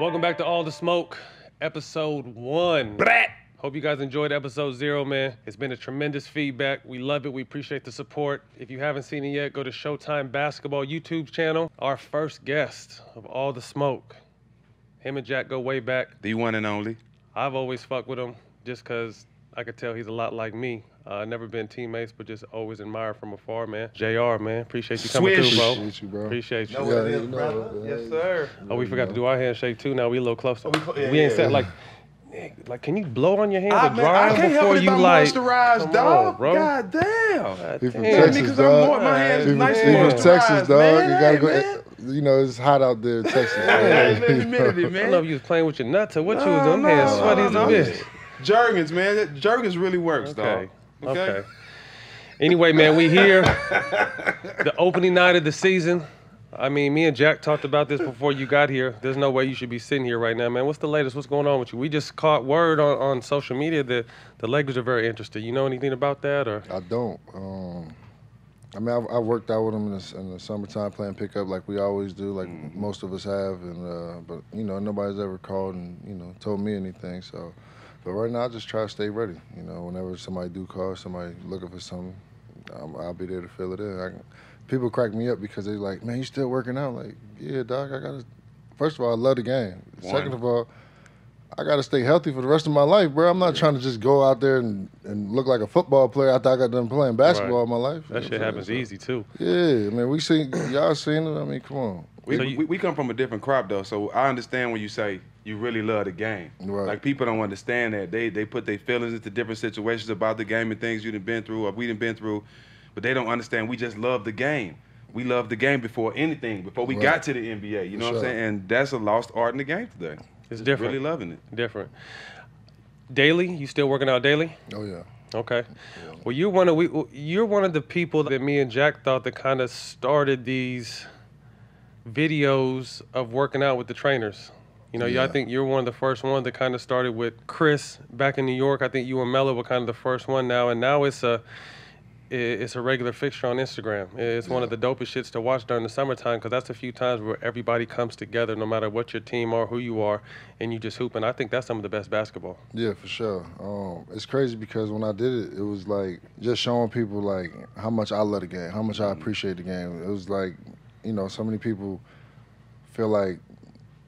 Welcome back to All the Smoke, episode one. Brat. Hope you guys enjoyed episode zero, man. It's been a tremendous feedback. We love it. We appreciate the support. If you haven't seen it yet, go to Showtime Basketball YouTube channel. Our first guest of All the Smoke. Him and Jack go way back. The one and only. I've always fucked with him just because I could tell he's a lot like me. Uh, never been teammates, but just always admired from afar, man. JR, man. Appreciate you coming Swish. through, bro. Appreciate you, bro. Appreciate you. Yeah, what it is, you know, brother? man. Yes, sir. Oh, we forgot to do our handshake too. Now we a little closer. Oh, we yeah, we ain't yeah. said like, like, can you blow on your hand I, to man, dry I can't help before it you if I'm like? moisturized, come dog. on, bro. God damn. God He from damn. Texas, dog. I'm more, my hands He from, nice he and from moisturized, Texas, dog. man. You gotta go. man. You know, it's hot out there in Texas. Hey, man. let me admit I don't know man. if you was playing with your nuts or what you was doing. no, Hands no, sweaty as a bitch. Jergens, man. Jergens really works, Okay. dog. Okay. Anyway, man, we here. the opening night of the season. I mean, me and Jack talked about this before you got here. There's no way you should be sitting here right now, man. What's the latest? What's going on with you? We just caught word on, on social media that the Lakers are very interested. You know anything about that, or I don't. Um, I mean, I've, I worked out with them in the, in the summertime playing pickup like we always do, like most of us have. And uh, but you know, nobody's ever called and you know told me anything. So, but right now, I just try to stay ready. You know, whenever somebody do call, somebody looking for something, um, I'll be there to fill it in. I can, people crack me up because they're like, "Man, you still working out?" Like, yeah, doc. I gotta. First of all, I love the game. One. Second of all. I gotta stay healthy for the rest of my life, bro. I'm not trying to just go out there and, and look like a football player after I got done playing basketball all my life. that shit happens easy too. Yeah, I mean, we seen y'all seen it. I mean, come on. We, So you- we, we come from a different crop though, so I understand when you say you really love the game. Right. Like people don't understand that they they put their feelings into different situations about the game and things you've been through or we done been through, but they don't understand we just love the game. We love the game before anything, before we Right. got to the NBA. You know what I'm saying? And that's a lost art in the game today. It's Just different. Really loving it. Different. Daily, you still working out daily? Oh yeah. Okay. Well, you're one of we. You're one of the people that me and Jack thought that kind of started these videos of working out with the trainers. You know, yeah. I think you're one of the first ones that kind of started with Chris back in New York. I think you and Melo were kind of the first one now, and now it's a it's a regular fixture on Instagram. It's one of the dopest shits to watch during the summertime because that's a few times where everybody comes together, no matter what your team are, who you are, and you just hoop. And I think that's some of the best basketball. Yeah, for sure. Um, it's crazy because when I did it, it was like just showing people like how much I love the game, how much I appreciate the game. It was like, you know, so many people feel like,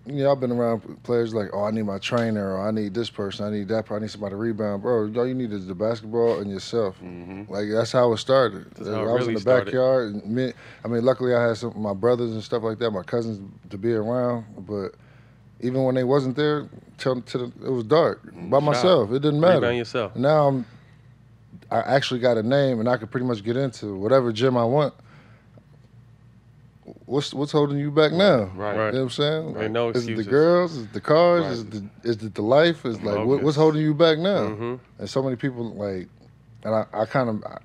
you know, I've been around players like, oh, I need my trainer, or I need this person, I need that, person, I need somebody to rebound, bro. All you need is the basketball and yourself. Mm-hmm. Like that's how it started. That's how it I was really in the started. backyard. And me, I mean, luckily I had some my brothers and stuff like that, my cousins to be around, but. Even when they wasn't there, till, till it was dark mm-hmm. by myself. It didn't matter. Rebound yourself. Now I'm, I actually got a name, and I could pretty much get into whatever gym I want. What's what's holding you back now? Right. You know what I'm saying? Ain't no is it the girls? Is it the cars? Right. Is it the is it the life? Is like what, what's holding you back now? Mhm. And so many people like, and I, I kind of, I,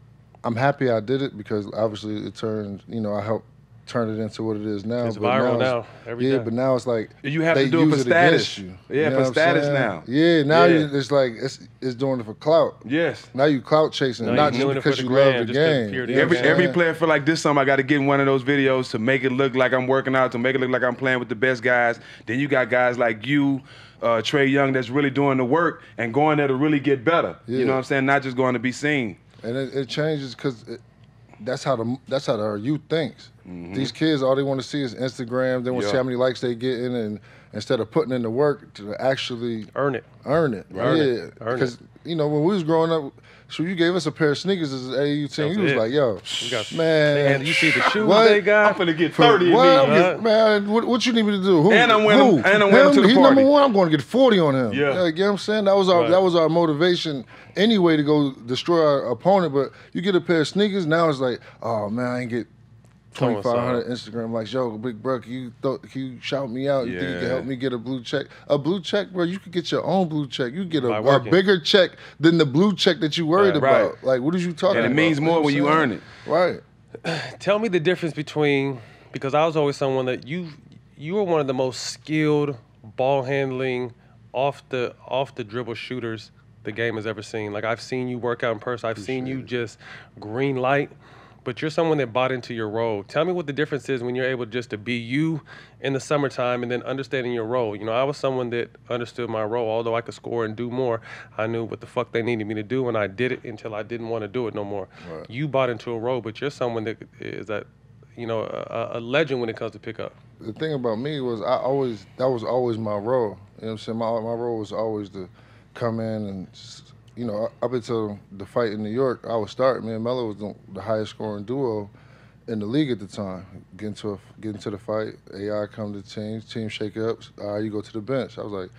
I'm happy I did it because obviously it turned, you know, I helped turn it into what it is now. It's but viral it's- now, every yeah, day. but now it's like You have they to do it for it status. against you. Yeah, You know for status saying? now. Yeah, now Yeah. You, it's like it's it's doing it for clout. Yes. Now you clout chasing, Now not just doing it for because the you gram, love the game. You know Every what every player feel like this summer I got to get in one of those videos to make it look like I'm working out, to make it look like I'm playing with the best guys. Then you got guys like you, uh, Trae Young, that's really doing the work and going there to really get better. You know what I'm saying? Not just going to be seen. and it, it changes because that's how the that's how our youth thinks. Mm-hmm. These kids, all they want to see is Instagram. They want to Yeah. see how many likes they get in, and instead of putting in the work to actually Earn it. earn it. Earn yeah, because you know when we was growing up, so you gave us a pair of sneakers as an AU team. You was was it. like, yo, got man, And you see the shoes What? they got. I'm finna get For 30 in what? me. I'm huh? man, what, what you need me to do? Who, And I'm winning- who? and I'm winning him? to the He party. number one. I'm going to get 40 on him. Yeah. Like, you know what I'm saying? That was our Right. that was our motivation anyway to go destroy our opponent. But you get a pair of sneakers, now it's like, oh man, I ain't get. Come on, 2500 Instagram like yo big bro can you th- can you shout me out you think you can help me get a blue check a blue check bro you could get your own blue check you get a, a bigger check than the blue check that you worried Right. about Right. like what are you talking And it about means more when you earn it. right Tell me the difference between because I was always someone that you you were one of the most skilled ball handling off the off the dribble shooters the game has ever seen. Like I've seen you work out in person. I've seen you just green light. But you're someone that bought into your role. Tell me what the difference is when you're able just to be you in the summertime and then understanding your role. You know, I was someone that understood my role. Although I could score and do more, I knew what the fuck they needed me to do, and I did it until I didn't want to do it no more. Right. You bought into a role, but you're someone that is that, you know, a, a legend when it comes to pickup. the thing about me was I always that was always my role. You know what I'm saying? My my role was always to come in and you know up until the fight in New York, I was starting. Me and Melo was the, the highest scoring duo in the league at the time. Getting to a, getting to the fight, AI come to the team, team shake ups. All right, you go to the bench. I was like,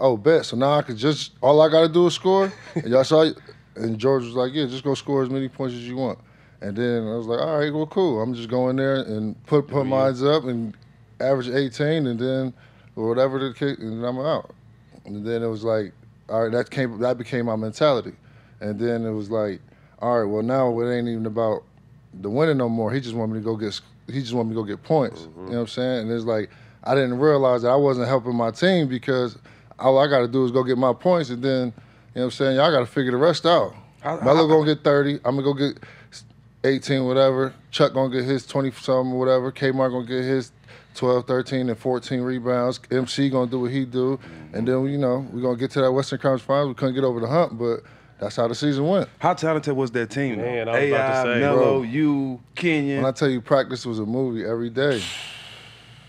oh bet. So now I could just all I got to do is score. And y'all saw, and George was like, yeah, just go score as many points as you want. And then I was like, all right, well, cool. I'm just going there and put put mines up and average 18, and then or whatever the case, and I'm out. And then it was like, all right, that came that became my mentality. And then it was like, all right, well now it ain't even about the winning no more. He just want me to go get he just want me to go get points. You know what I'm saying? And it's like I didn't realize that I wasn't helping my team because all I got to do is go get my points, and then you know what I'm saying. Y'all got to figure the rest out. Melo gonna get 30. I'm gonna go get 18, whatever. Chuck gonna get his 20 something, whatever. Kmart gonna get his 12, 13, and 14 rebounds. MC gonna do what he do, and then you know we gonna get to that Western Conference Finals. We couldn't get over the hump, but that's how the season went. How talented was that team? Man, I was AI, about to say, Melo, bro. you, Kenyon. When I tell you practice was a movie every day.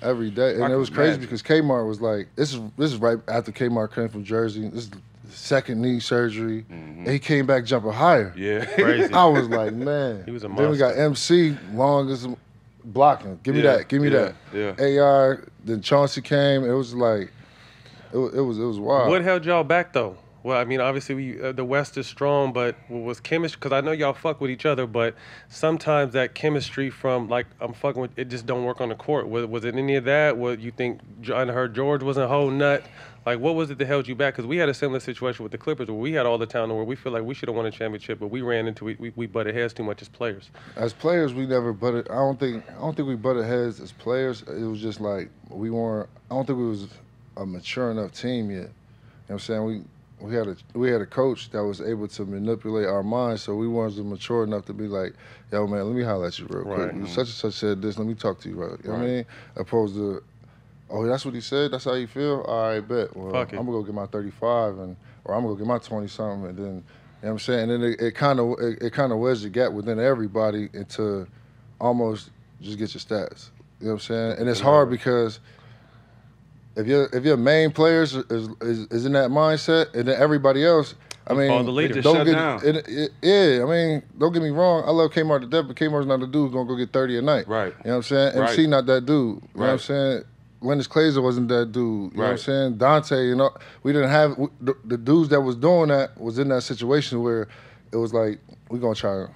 Every day. And I it was crazy imagine. because Kmart was like, this is this is right after Kmart came from Jersey. This is second knee surgery. And he came back jumping higher. Mm-hmm. yeah. Crazy. I was like, man. He was a monster. Then we got MC, longest blocking. Give me Yeah, that. Give me yeah, that. yeah. AR. Then Chauncey came. It was like, it was it was, it was wild. What held y'all back though? Well, I mean, obviously we, uh, the West is strong, but was chemistry? Because I know y'all fuck with each other, but sometimes that chemistry from like I'm fucking with it just don't work on the court. Was, was it any of that? What you think? I heard George wasn't a whole nut. Like, what was it that held you back? Because we had a similar situation with the Clippers where we had all the talent where we feel like we should have won a championship, but we ran into it. We, we butted heads too much as players. as players, we never butted. I don't think. I don't think we butted heads as players. It was just like we weren't. I don't think we was a mature enough team yet. You know what I'm saying? We we had a we had a coach that was able to manipulate our minds, so we weren't mature enough to be like, "Yo, man, let me holler at you real Right. quick. Mm-hmm. Such and such said this. Let me talk to you, bro." You know what I mean? Opposed to, "Oh, that's what he said. That's how you feel. All right, bet. Well, Fuck it. I'm gonna go get my 35 and or I'm gonna go get my 20 something, and then." You know what I'm saying? And then it, it kind of it, it kind of wedged the gap within everybody into almost just get your stats. You know what I'm saying? And it's hard because if your if your main players is, is is in that mindset, and then everybody else, I mean, follow the leader. just don't shut get down. it, it, yeah. I mean, don't get me wrong. I love Kmart to death, but Kmart's not the dude who's gonna go get 30 a night. Right. You know what I'm saying? Right. MC not that dude. You know what I'm saying? Linas Kleiza wasn't that dude. You know what I'm saying? Dante, you know, we didn't have the, the dudes that was doing that was in that situation where it was like we're gonna try.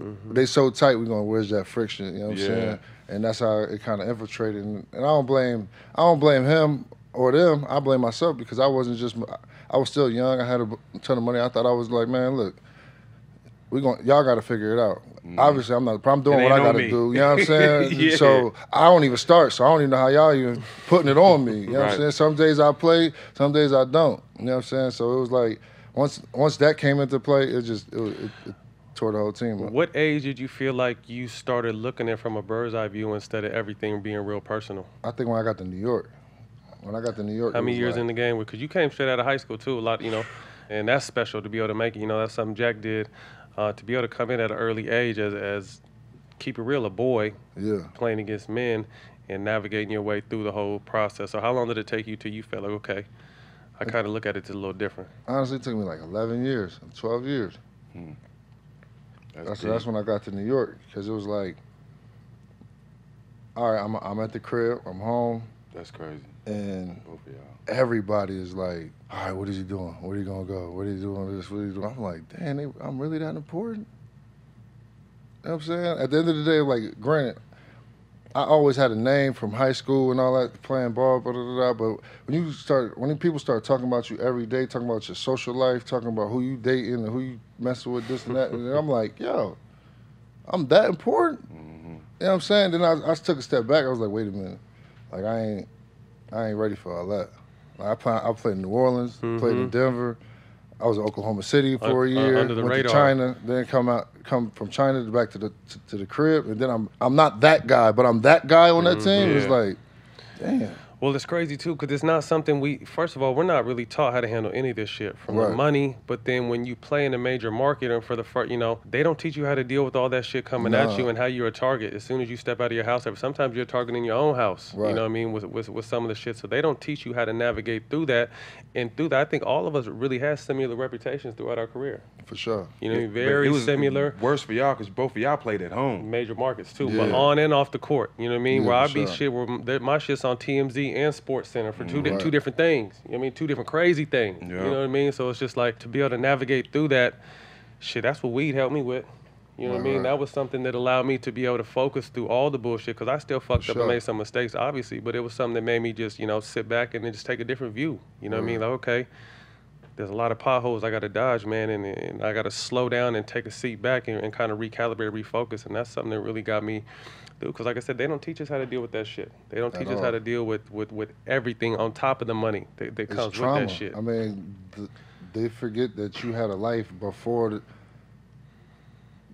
Mm-hmm. They so tight, we're gonna where's that friction? You know what I'm saying? And that's how it kind of infiltrated. And, and I don't blame I don't blame him or them. I blame myself because I wasn't just I was still young. I had a ton of money. I thought I was like, man, look, we going y'all got to figure it out. Obviously, I'm not. I'm doing Mm. What I got to me. do. You know what I'm saying? Yeah. So I don't even start. So I don't even know how y'all even putting it on me. You know what I'm saying? Some days I play, some days I don't. You know what I'm saying? So it was like once once that came into play, it just it, it, it tore the whole team up. What age did you feel like you started looking at from a bird's eye view instead of everything being real personal? I think when I got to New York, when I got to New York, How it many years like, in the game? Because you came straight out of high school too, a lot, you know, and that's special to be able to make it. You know, that's something Jack did, uh, to be able to come in at an early age as, as keep it real, a boy Yeah, playing against men and navigating your way through the whole process. So how long did it take you till you felt like, okay, I kind of look at it a little different. honestly, it took me like 11 years, 12 years. That's deep. that's when I got to New York because it was like, all right, I'm I'm at the crib, I'm home, That's crazy. and Both of y'all. everybody is like, all right, what is he doing? Where he gonna go? What are he doing this? What are he doing? I'm like, damn, they, I'm really that important? You know what I'm saying? At the end of the day, like, granted, I always had a name from high school and all that, playing ball, blah, blah, blah, blah, but when you start, when people start talking about you every day, talking about your social life, talking about who you dating and who you messing with, this and that, and I'm like, yo, I'm that important? Mm-hmm. You know what I'm saying? Then I, I took a step back. I was like, wait a minute. Like, I ain't, I ain't ready for all that. I play, I played in New Orleans, played in Denver. I was in Oklahoma City for a uh, year. under the went radar. to China, then come out, come from China back to the to, to the crib, and then I'm I'm not that guy, but I'm that guy on that Mm-hmm. team. It's like, damn. Well, it's crazy too because it's not something we. First of all, we're not really taught how to handle any of this shit from the money. But then when you play in a major market and for the first, you know, they don't teach you how to deal with all that shit coming at you and how you're a target as soon as you step out of your house. Sometimes you're targeting your own house. You know what I mean? With, with with some of the shit, so they don't teach you how to navigate through that. And through that, I think all of us really had similar reputations throughout our career. For sure. You know, what I mean? But very it was similar. Worse for y'all because both of y'all played at home. major markets too, yeah. but on and off the court. You know what I mean? Yeah, where I for be sure. shit, where my shit's on TMZ and Sports Center for two di- Right. two different things. You know what I mean? Two different crazy things. You know what I mean? So it's just like to be able to navigate through that. Shit, that's what weed helped me with. You know what I mean? That was something that allowed me to be able to focus through all the bullshit because I still fucked up and made some mistakes, obviously, but it was something that made me just, you know, sit back and then just take a different view. You know what I mean? Like, okay, there's a lot of potholes I got to dodge, man, and, and I got to slow down and take a seat back and, and kind of recalibrate, refocus, and that's something that really got me through. Because like I said, they don't teach us how to deal with that shit. They don't At teach us how to deal with, with, with everything on top of the money that, that It's comes trauma. with that shit. I mean, th- they forget that you had a life before the,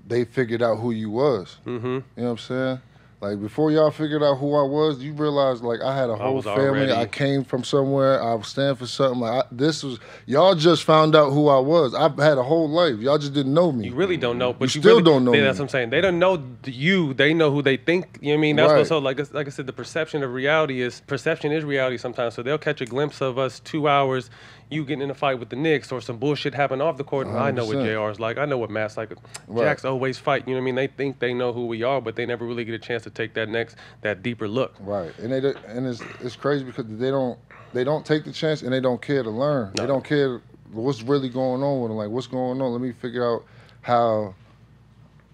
they figured out who you was. mm-hmm. You know what I'm saying? Like before y'all figured out who I was, you realized like I had a whole was family. already- I came from somewhere. I was stand for something. Like I, this was y'all just found out who I was. I've had a whole life. Y'all just didn't know me. You really don't know, but You you, still really, don't know they- me. That's what I'm saying. They don't know you. They know who they think. You know what I mean? That's Right. what. So like, like I said, the perception of reality is perception is reality sometimes. So they'll catch a glimpse of us two hours. You getting in a fight with the Knicks or some bullshit happen off the court. I know what JR is like. I know what Matt's like. Right. Jack's always fight. You know what I mean? They think they know who we are, but they never really get a chance to take that next, that deeper look. Right, and they and it's it's crazy because they don't they don't take the chance and they don't care to learn. They don't care what's really going on with them. Like what's going on? Let me figure out how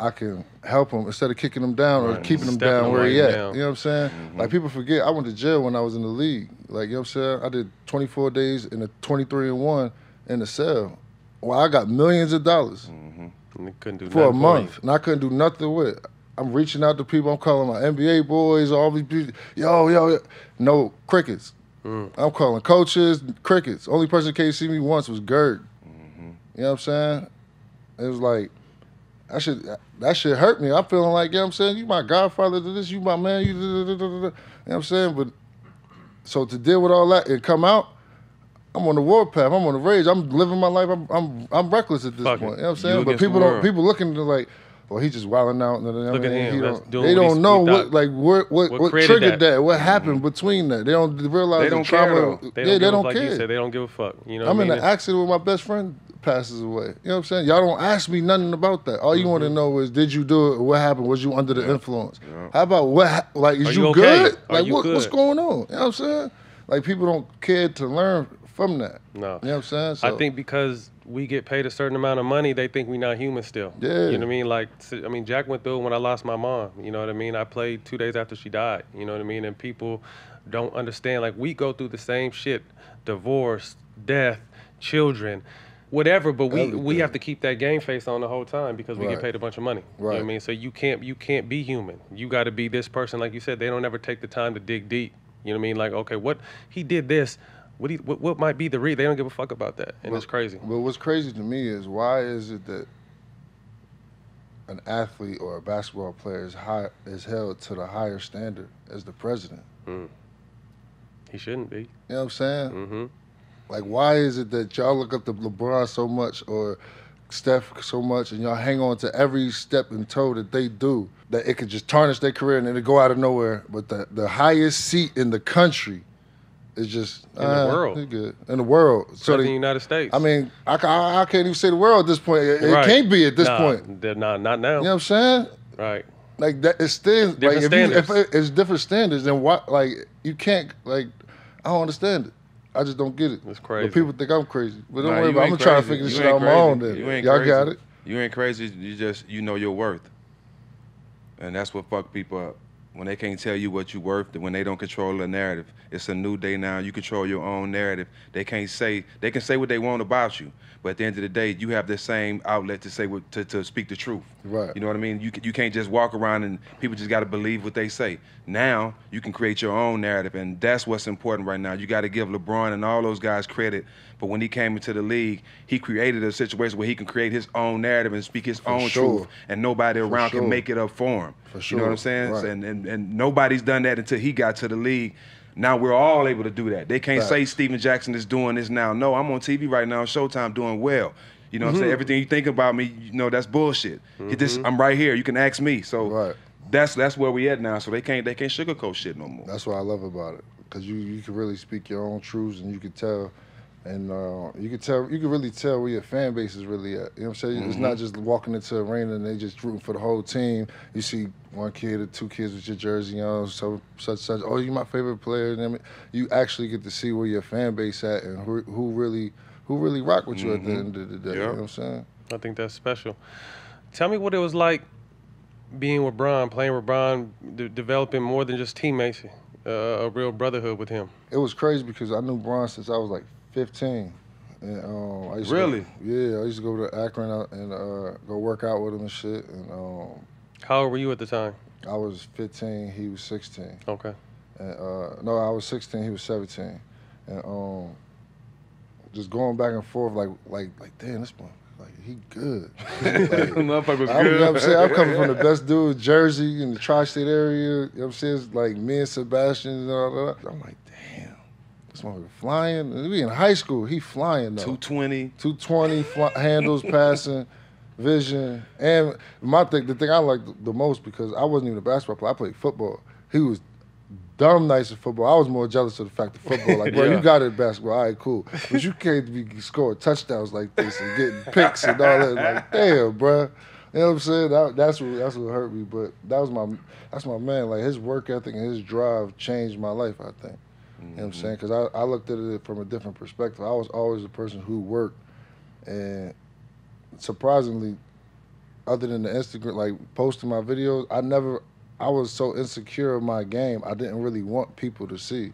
I can help them instead of kicking them down or Right. keeping them Stepping down where he at. down. You know what I'm saying? Like people forget I went to jail when I was in the league. Like you know what I'm saying? I did 24 days in a 23 and one in the cell. Well, I got millions of dollars And they couldn't do for a month, and I couldn't do nothing with. it. I'm reaching out to people. I'm calling my NBA boys, all these people. Yo, yo, yo. no crickets. Mm. I'm calling coaches, crickets. Only person that came see me once was Gerd. Mm-hmm. You know what I'm saying? It was like that shit. That shit hurt me. I'm feeling like, you know what I'm saying? You my godfather to this. You my man. You, you know what I'm saying? But so to deal with all that and come out. I'm on the warpath. I'm on the rage. I'm living my life. I'm I'm, I'm reckless at this Fuck it. point. You know what I'm You saying? But people don't. People looking at it like, well, he just wilding out. Look at him. He don't, they don't know what like what what, What what, triggered that. that. What happened mm-hmm. between that? They don't realize They the don't care, trauma. though. They yeah, don't they don't like care. you said, they don't give a fuck. You know I'm in mean? an accident with my best friend passes away. You know what I'm saying? Y'all don't ask me nothing about that. All you want to Mm-hmm. know is did you do it? What happened? Was you under the influence? How about what? Like is you, you good? Like you what, what's going on? You know what I'm saying? Like people don't care to learn from that. No. You know what I'm saying? I think because we get paid a certain amount of money, they think we not human still. Yeah. You know what I mean? Like, I mean, Jack went through it when I lost my mom. You know what I mean? I played two days after she died. You know what I mean? And people don't understand. Like, we go through the same shit: divorce, death, children, whatever. But we we have to keep that game face on the whole time because we Right. get paid a bunch of money. You know what I mean? So you can't you can't be human. You got to be this person. Like you said, they don't ever take the time to dig deep. You know what I mean? Like, okay, what he did this. What, he, what what might be the read? They don't give a fuck about that, and it's crazy. But what's crazy to me is why is it that an athlete or a basketball player is high is held to the higher standard as the president? He shouldn't be. You know what I'm saying? hmm Like, why is it that y'all look up to LeBron so much or Steph so much, and y'all hang on to every step and toe that they do, that it could just tarnish their career and then it go out of nowhere? But the the highest seat in the country is just In the ah, world. good in the world. So So the United States. I mean, I, I, I can't even say the world at this point. It, it can't be at this Nah, point. they're not not now. You know what I'm saying? Right. Like that, it's still like Different if, you, if standards. it- it's different standards, then what? Like you can't like I don't understand it. I just don't get it. It's crazy. But people think I'm crazy. But don't Nah, worry about. it. I'm gonna try to figure this shit out on my own. Then You ain't y'all crazy. got it. You ain't crazy. You just you know your worth, and that's what fuck people up. When they can't tell you what you're worth, when they don't control the narrative. It's a new day now. You control your own narrative. They can't say they can say what they want about you, but at the end of the day, you have the same outlet to say what to, to speak the truth. Right. You know what I mean? You you can't just walk around and people just got to believe what they say. Now you can create your own narrative, and that's what's important right now. You got to give LeBron and all those guys credit. But when he came into the league, he created a situation where he can create his own narrative and speak his own sure. truth, and nobody around sure. can make it up for him. For You know what I'm saying? Right. And, and and nobody's done that until he got to the league. Now we're all able to do that. They can't say Facts. Steven Jackson is doing this now. No, I'm on TV right now, Showtime, doing well. You know what I'm Mm-hmm. saying? Everything you think about me, you know that's bullshit. It just, I'm right here. You can ask me. So Right. that's that's where we at now. So they can't they can't sugarcoat shit no more. That's what I love about it, because you you can really speak your own truths, and you can tell, and uh, you can tell you can really tell where your fan base is really at. You know what I'm saying? It's Mm-hmm. not just walking into a arena and they just rooting for the whole team. You see one kid or two kids with your jersey on, so such such. Oh, you my favorite player. And I mean, you actually get to see where your fan base at and who who really who really rock with you at the end of the day. You know what I'm saying? I think that's special. Tell me what it was like being with Bron, playing with Bron, de- developing more than just teammates, uh, a real brotherhood with him. it was crazy because I knew Bron since I was like 15. And, um, I used Really? To go, yeah, I used to go to Akron and uh, go work out with him and shit. And um, How old were you at the time? I was 15, he was 16. Okay. And, uh, no, I was 16, he was 17. And um, just going back and forth, like, like, like, damn, this one, like, he good. like, Motherfucker I'm, you know what I'm saying? I'm coming from the best dude, Jersey, in the tri-state area. You know what I'm saying? It's like me and Sebastian and all that. I'm like, this motherfucker flying. We in high school, he flying though. 220. 220 fl- handles, passing, vision, and my thing, the thing I liked the most because I wasn't even a basketball player. I played football. He was dumb nice at football. I was more jealous of the fact of football. Like, bro, Yeah. you got it basketball. All right, cool. But you can't be scoring touchdowns like this and getting picks and all that. Like, damn, bro. You know what I'm saying? That, that's what that's what hurt me. But that was my that's my man. Like his work ethic and his drive changed my life. I think. You know what I'm mm-hmm. saying? Because I, I looked at it from a different perspective. I was always a person who worked, and surprisingly, other than the Instagram, like posting my videos, I never, I was so insecure of my game, I didn't really want people to see.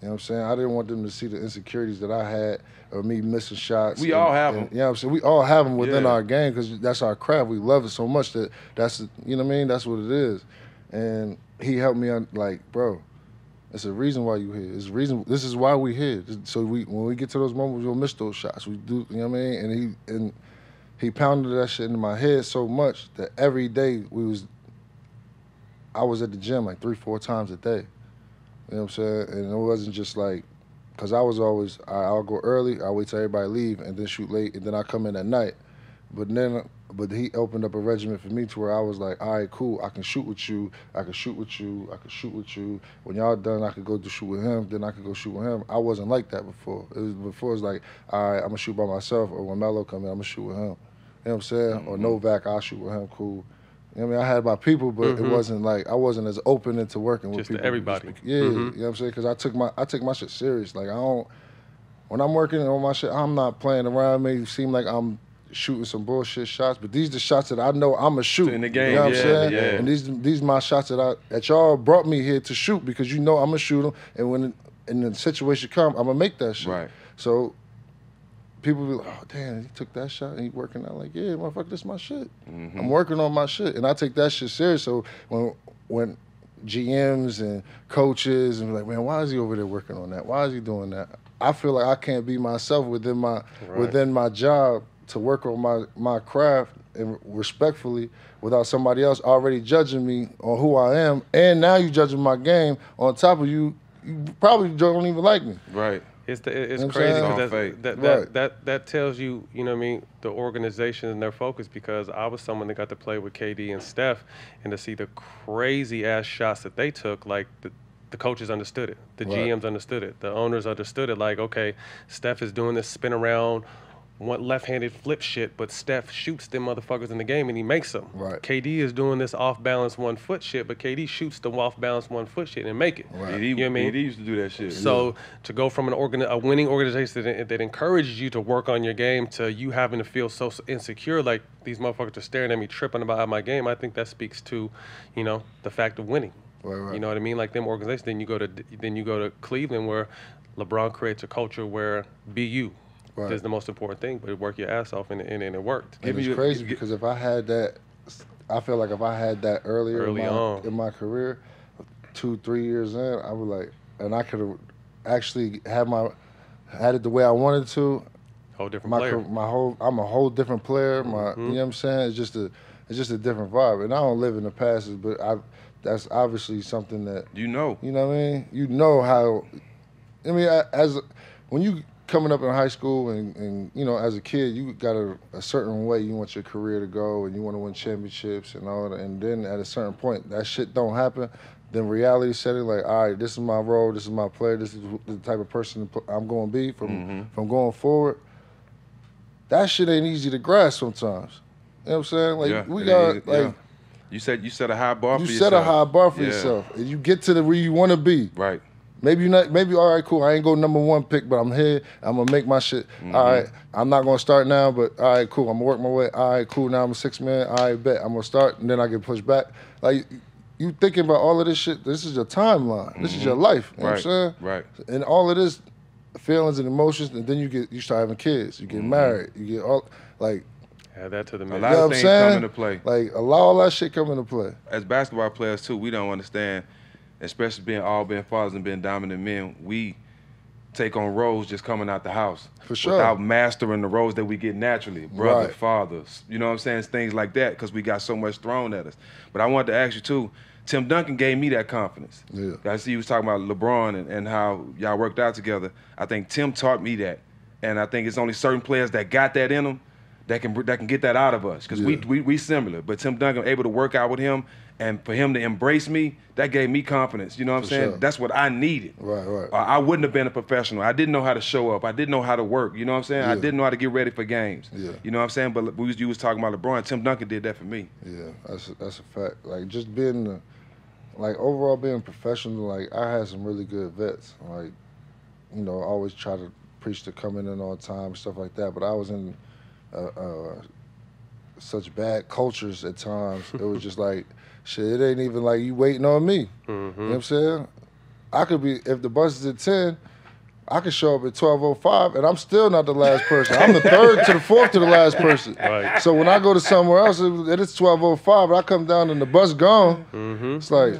You know what I'm saying? I didn't want them to see the insecurities that I had of me missing shots. We and- all have and- them. You know what I'm saying? We all have them within Yeah. our game because that's our craft. We love it so much that that's, you know what I mean? That's what it is. And he helped me, on like, bro, it's a reason why you here. It's a reason. This is why we here. So we, when we get to those moments, we'll miss those shots. We do, you know what I mean? And he and he pounded that shit into my head so much that every day we was, I was at the gym like three, four times a day. You know what I'm saying? And it wasn't just like, cause I was always, I, I'll go early, I'll wait till everybody leave, and then shoot late, and then I come in at night. But then, but he opened up a regiment for me to where I was like, all right, cool, I can shoot with you, I can shoot with you, I can shoot with you. When y'all done, I could go to shoot with him, then I could go shoot with him. I wasn't like that before. It was before it was like, all right, I'm gonna shoot by myself, or when Melo come in, I'm gonna shoot with him. You know what I'm saying? Or mm-hmm. Novak, I'll shoot with him, cool. You know what I mean? I had my people, but it mm-hmm. wasn't like I wasn't as open into working with Just to people. everybody. Yeah, mm-hmm. you know what I'm saying? Because I took my I took my shit serious. Like I don't when I'm working on my shit, I'm not playing around. It may seem like I'm shooting some bullshit shots, but these the shots that I know I'm a shoot. In the game, You know what yeah, I'm saying? yeah. And these these my shots that I that y'all brought me here to shoot because you know I'm gonna shoot them, and when in the situation come, I'm gonna make that shit. Right. So people be like, oh damn, he took that shot and he working out like, yeah, motherfucker, this my shit. Mm-hmm. I'm working on my shit, and I take that shit serious. So when when GMs and coaches and like, man, why is he over there working on that? Why is he doing that? I feel like I can't be myself within my Right. within my job to work on my my craft and respectfully without somebody else already judging me on who I am, and now you judging my game on top of you. You probably don't even like me. Right. It's the, it's know crazy because All fake. that, that, Right. that, that tells you, you know what I mean, the organization and their focus because I was someone that got to play with KD and Steph and to see the crazy ass shots that they took, like the, the coaches understood it, the Right. GMs understood it, the owners understood it. Like, okay, Steph is doing this spin around, one left-handed flip shit, but Steph shoots them motherfuckers in the game and he makes them. Right. KD is doing this off-balance one foot shit, but KD shoots the off-balance one foot shit and make it. Right. BD, You know what I mean? BD used to do that shit. So to go from an organ, a winning organization that, that encourages you to work on your game to you having to feel so insecure, like these motherfuckers are staring at me, tripping about my game, I think that speaks to, you know, the fact of winning. Right, right. You know what I mean? Like them organizations. Then you go to then you go to Cleveland where LeBron creates a culture where be you Right. is the most important thing, but work your ass off and, and, and it worked. And Give it's me- crazy give- because if I had that, I feel like if I had that earlier Early in, my, on. in my career, two, three years in, I would like, and I could have actually had my had it the way I wanted to. Whole different My player. my whole I'm a whole different player. My Mhm. you know what I'm saying? It's just a it's just a different vibe. And I don't live in the past, but I that's obviously something that You know. you know what I mean? You know how. I mean, a- as when you coming up in high school and, and you know as a kid, you got a, a certain way you want your career to go, and you want to win championships and all that. And then at a certain point, that shit don't happen. Then reality setting, like, all right, this is my role, this is my player, this is the type of person I'm going to be from Mhm. from going forward. That shit ain't easy to grasp sometimes. You know what I'm saying? Like Yeah, we got is, like yeah. You said you set a high bar you for set yourself. a high bar for Yeah. yourself, and you get to the where you want to be. Right. Maybe you not. Maybe all right, cool. I ain't go number one pick, but I'm here. I'm gonna make my shit. Mm-hmm. All right, I'm not gonna start now, but all right, cool. I'm gonna work my way. All right, cool. Now I'm a six man. All right, bet I'm gonna start, and then I get pushed back. Like you thinking about all of this shit. This is your timeline. This is your life. You know Right. what I'm saying? Right. And all of this feelings and emotions, and then you get you start having kids. You get Mm-hmm. married. You get all like Add that to the A mix. lot You know of what I'm things come into play. like a lot, all that shit come into play. As basketball players too, we don't understand, especially being all being fathers and being dominant men. We take on roles just coming out the house For sure. without mastering the roles that we get naturally, brother, Right. fathers. You know what I'm saying? Things like that because we got so much thrown at us. But I wanted to ask you too. Tim Duncan gave me that confidence. Yeah. I see you was talking about LeBron and, and how y'all worked out together. I think Tim taught me that, and I think it's only certain players that got that in them that can that can get that out of us because we, we we similar. But Tim Duncan able to work out with him, and for him to embrace me, that gave me confidence. You know what I'm For saying? sure. That's what I needed. Right, right. Uh, I wouldn't have been a professional. I didn't know how to show up. I didn't know how to work. You know what I'm saying? I didn't know how to get ready for games. Yeah. You know what I'm saying? But we was, you was talking about LeBron. Tim Duncan did that for me. Yeah, that's a, that's a fact. Like just being the, like overall being professional. Like I had some really good vets. Like, you know, I always try to preach to coming in on time, and stuff like that. But I was in uh, uh, such bad cultures at times. it was just like, shit. It ain't even like you waiting on me. hmm You know what I'm saying? I could be if the bus is at ten. I could show up at twelve oh five, and I'm still not the last person. I'm the third to the fourth to the last person. Right. So when I go to somewhere else, it- it is twelve oh five, and I come down and the bus gone. hmm It's like,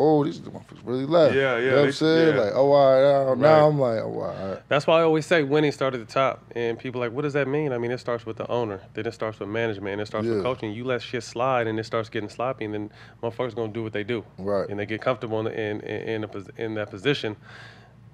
oh, these motherfuckers really left. Yeah, yeah, You know what they- I'm saying? yeah. Like, oh, all right, now, Right. now I'm like, oh, all right. That's why I always say winning starts at the top. And people are like, what does that mean? I mean, it starts with the owner. Then it starts with management. And it starts Yeah. with coaching. You let shit slide and it starts getting sloppy. And then motherfuckers going to do what they do. Right. And they get comfortable in, in, in, in, a, in that position.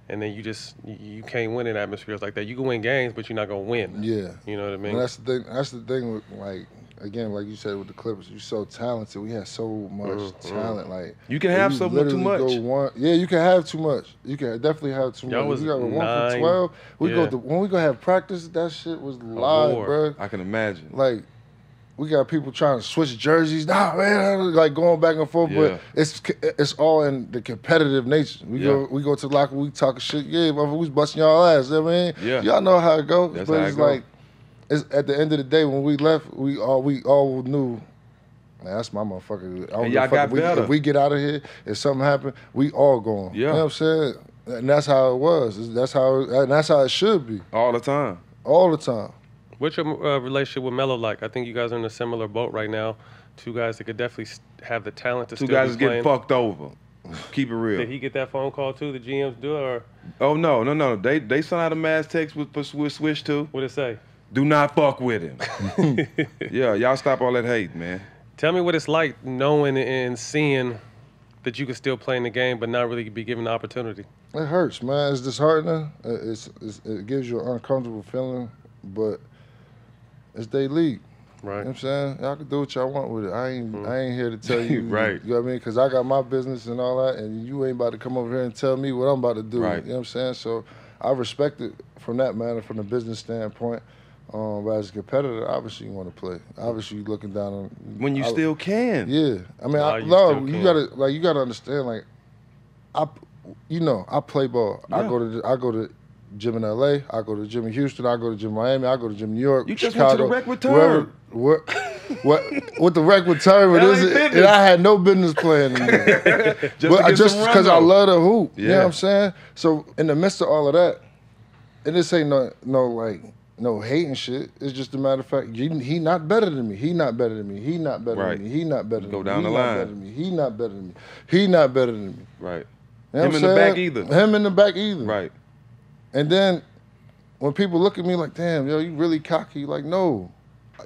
And then you just, you, you can't win in atmospheres like that. You can win games, but you're not going to win. Yeah. You know what I mean? And that's the thing. That's the thing with like again, like you said with the Clippers, you're so talented. We had so much Mhm. talent. Like You can have you some, too much. One, yeah, you can have too much. You can definitely have too Y'all much. was we got a one for twelve. We yeah. go to, when we go have practice. That shit was live, bro. I can imagine. Like we got people trying to switch jerseys. Nah, man, like going back and forth. Yeah. But it's it's all in the competitive nature. We Yeah. go we go to the locker, we talking shit. Yeah, motherfucker, we was busting y'all ass. You know what I mean, Yeah. y'all know how it goes. That's but how it it's go. like it's at the end of the day when we left, we all we all knew. Man, that's my motherfucker. I And y'all got if we, better. If we get out of here, if something happen, we all going. Yeah. You know what I'm saying? And that's how it was. That's how and that's how it should be All the time. all the time. What's your uh, relationship with Melo like? I think you guys are in a similar boat right now. Two guys that could definitely have the talent to Two still guys be is getting fucked over. Keep it real. Did he get that phone call too? The GMs do it, or Oh no, no, no. They they sent out a mass text with with Swish too. what it say? Do not fuck with him. yeah, y'all stop all that hate, man. Tell me what it's like knowing and seeing that you can still play in the game, but not really be given the opportunity. It hurts, man. It's disheartening. It- It's, it's it gives you an uncomfortable feeling, but it's their league. Right. You know Right. what I'm saying? Y'all can do what y'all want with it. I ain't I mm-hmm. ain't here to tell you. Right. You know what I mean? Because I got my business and all that, and you ain't about to come over here and tell me what I'm about to do. Right. You know what I'm saying? So I respect it from that manner, from the business standpoint. Um, but as a competitor, obviously you want to play. Obviously you're looking down on When you I- still can. yeah, I mean, Nah, I, you no, you gotta like you gotta understand. Like, I, you know, I play ball. I go to I go to gym in LA. I go to the gym in Houston. I go to the gym in Miami. I go to the gym in New York. You just went to the Chicago, rec return. wherever- Where, what with the rec return? It LA is, Fitness. and I had no business playing in there. Just but to I get just some because I love the hoop. You know Yeah. what I'm saying? So in the midst of all of that, and this ain't no no like no hating shit. It's just a matter of fact. He, he not better than me. He not better than me. He not better Right. than me. He not better than Go me. down he the not line. better than me. He not better than me. He not better than me. Right. You know Him in I'm the back either. Him in the back either. Right. And then when people look at me like, damn, yo, you really cocky. Like, no.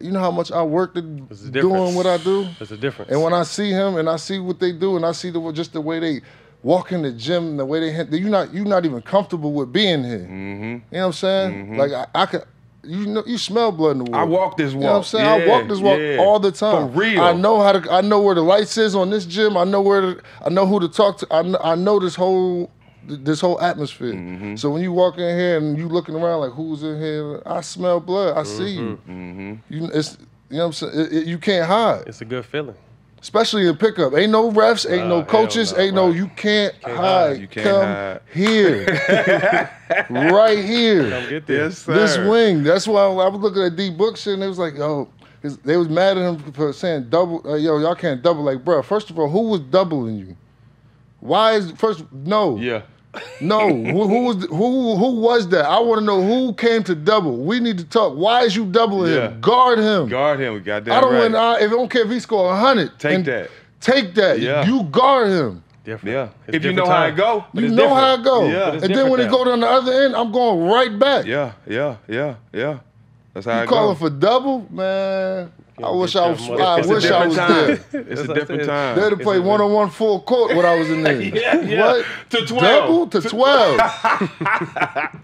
You know how much I worked at There's a difference. doing what I do? There's a difference. And when I see him and I see what they do and I see the just the way they walk in the gym, the way they hit, you not you not even comfortable with being here. Mm-hmm. You know what I'm saying? Like I, I could you know you smell blood in the water. I walk this You know what I'm walk. saying? I walk this walk yeah. all the time. For real. I know how to I know where the lights is on this gym. I know where to, I know who to talk to. I know, I know this whole this whole atmosphere. Mm-hmm. So when you walk in here and you looking around like who's in here, I smell blood. I see you. Mm-hmm. You it's you know what I'm saying? It- it- you can't hide it's a good feeling. Especially in pickup. Ain't no refs, ain't Nah, no coaches, no, ain't no. You can't, Can't hide. hide. You can't Come hide. here, right here. Come get this. Yes, sir. This wing. That's why I was looking at D Book shit and they was like, yo, 'cause they was mad at him for saying double. Uh, yo, y'all can't double. Like, bro, first of all, who was doubling you? Why is first? No, Yeah. No. who, who was who? Who was that? I want to know who came to double. We need to talk. Why is you doubling Yeah. him? Guard him. Guard him. Goddamn I don't right. want. I, if I don't care if he score hundred. Take that. Take that. Yeah. You guard him. Different. Yeah. It's if you different know how time. it go. You it's know how different. it go. Yeah. And then when it different go down the other end, I'm going right back. Yeah. Yeah. Yeah. Yeah. That's how You it calling go. for double, man? I wish I was. I It's a wish I different was time. there. It's That's a what different time. They'd have It's played a- one on one full court when I was in there. Yeah, yeah. What? To 12. Double to twelve.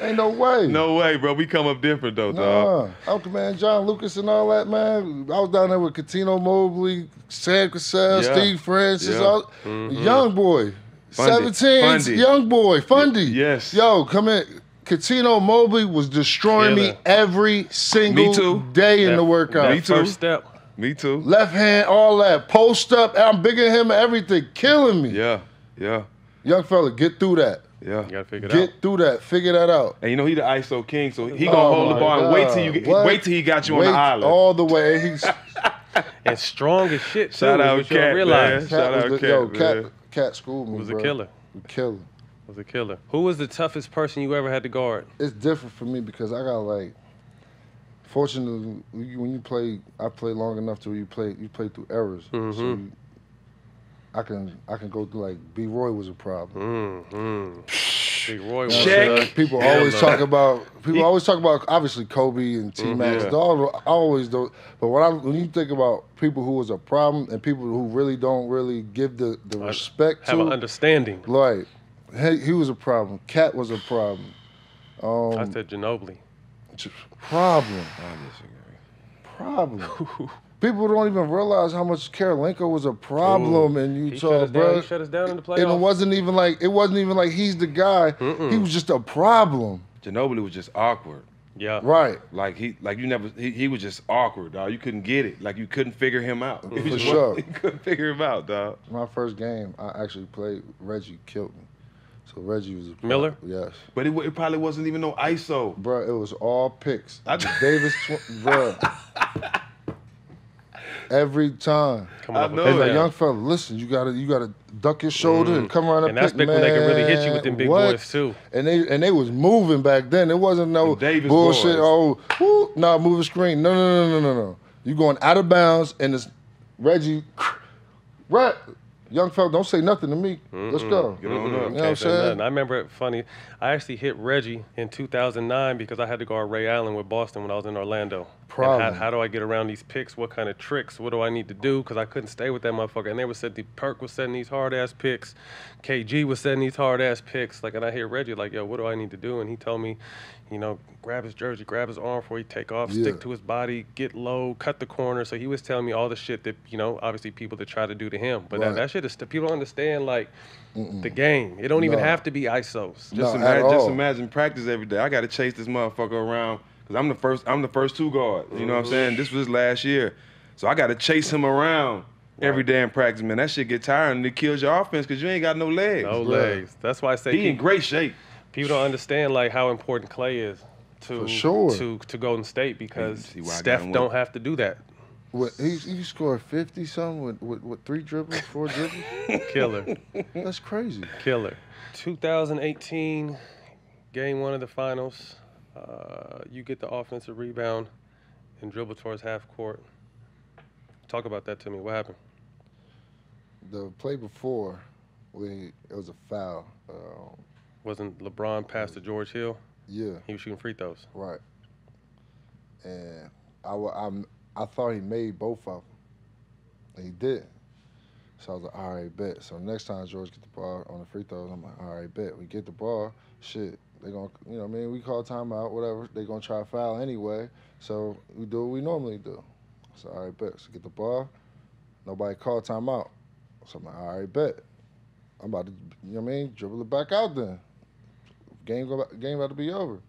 Ain't no way. No way, bro. We come up different though, dog. Nah, Uncle man, John Lucas and all that, man. I was down there with Cuttino Mobley, Sam Cassell, Yeah. Steve Francis, Yeah. all, mm-hmm. young boy, Fundy. 17, Fundy. young boy, Fundy. yes. Yo, come in. Cuttino Mobley was destroying me every single Me too. day in That- the workout. Me too. First step. Me too. Left hand, all that. Post up, I'm bigger than him everything, killing me. Yeah. Yeah. Young fella, get through that. Yeah. You gotta figure it Get out. Get through that. Figure that out. And you know he the ISO king, so he Oh gonna hold the bar ball and wait till you get, What? wait till he got you Wait on the island. all the way. He's And strong as shit too. Shout out which you don't Cat, realize. man. Cat Shout out the, Cat, yo, man. Cat, Cat schooled me. Was a killer. Killer. Was a killer. Who was the toughest person you ever had to guard? It's different for me because I got like. Fortunately, when you- play, I play long enough to where you play, you play through errors. So Mhm. you, I can I can go through like B. Roy was a problem. Mm-hmm. Big Roy was Check. uh, People yeah, always man. talk about people He- always talk about obviously Kobe and T Max. yeah. All I always do, but when I when you think about people who was a problem and people who really don't really give the the respect to have to, an understanding. like he, he was a problem. Cat was a problem. Um, I said Ginobili. problem, problem. People don't even realize how much Kirilenko was a problem in He shut Utah, us down. bro. He shut us down in the playoffs. And it wasn't even like it wasn't even like he's the guy. He was just a problem, Ginobili was just awkward. yeah. right? Like he, like you never, he, he was just awkward, dog. You couldn't get it. Like you couldn't figure him out. For sure. You couldn't figure him out, dog. My first game, I actually played. Reggie killed me. So Reggie was a Miller? Yes, But it, wa- it probably wasn't even no ISO. bro. It was all picks. I- The Davis, tw- bro. Every time. Coming I off a know As it. a touchdown. young fella, listen, you gotta you gotta duck your shoulder and mm. come around. And that's pick, big when they can really hit you with man. them big What? boys too. And they and they was moving back then. It wasn't no The Davis bullshit. boys. Oh, whoo, nah, move the screen. No, no, no, no, no, no. You going out of bounds and it's Reggie. Right, young fella, don't say nothing to me. Let's go. You know what I'm saying? nothing. I remember it funny. I actually hit Reggie in 2009 because I had to guard Ray Allen with Boston when I was in Orlando. Problem. How, how do I get around these picks? What kind of tricks? What do I need to do? Because I couldn't stay with that motherfucker. And they were the Perk was setting these hard ass picks. KG was setting these hard ass picks. Like, and I hear Reggie like, yo, what do I need to do? And he told me, you know, grab his jersey, grab his arm before he take off, Yeah. stick to his body, get low, cut the corner. So he was telling me all the shit that, you know, obviously people that try to do to him. But Right. that, that shit is, people don't understand, like, the game. It don't even have to be ISOs. Just, No, imagine, just imagine practice every day. I got to chase this motherfucker around because I'm the first. I'm the first two guard. You know what I'm saying? This was his last year, so I got to chase him around every day in practice. Man, that shit get tiring and it kills your offense because you ain't got no legs. No Right. legs. That's why I say He in great shape. People don't understand like how important Clay is to sure. to to Golden State because see why I got Steph don't have to do that. What he he scored fifty something with, with with three dribbles, four dribbles. Killer, That's crazy. killer. 2018, game one of the finals. Uh, you get the offensive rebound and dribble towards half court. Talk about that to me. What happened? The play before, we it was a foul. Um, Wasn't LeBron passed to George Hill? yeah, He was shooting free throws. right. And I, I'm, I thought he made both of them. And he did. So I was like, all right, bet. So next time George get the ball on the free throws, I'm like, all right, bet. We get the ball, shit. They gonna, you know, what I mean, we call timeout, whatever. They're gonna try to foul anyway. So we do what we normally do. So all right, bet. So get the ball. Nobody called timeout. So I'm like, all right, bet. I'm about to, you know what I mean, dribble it back out then. Game go, game about to be over.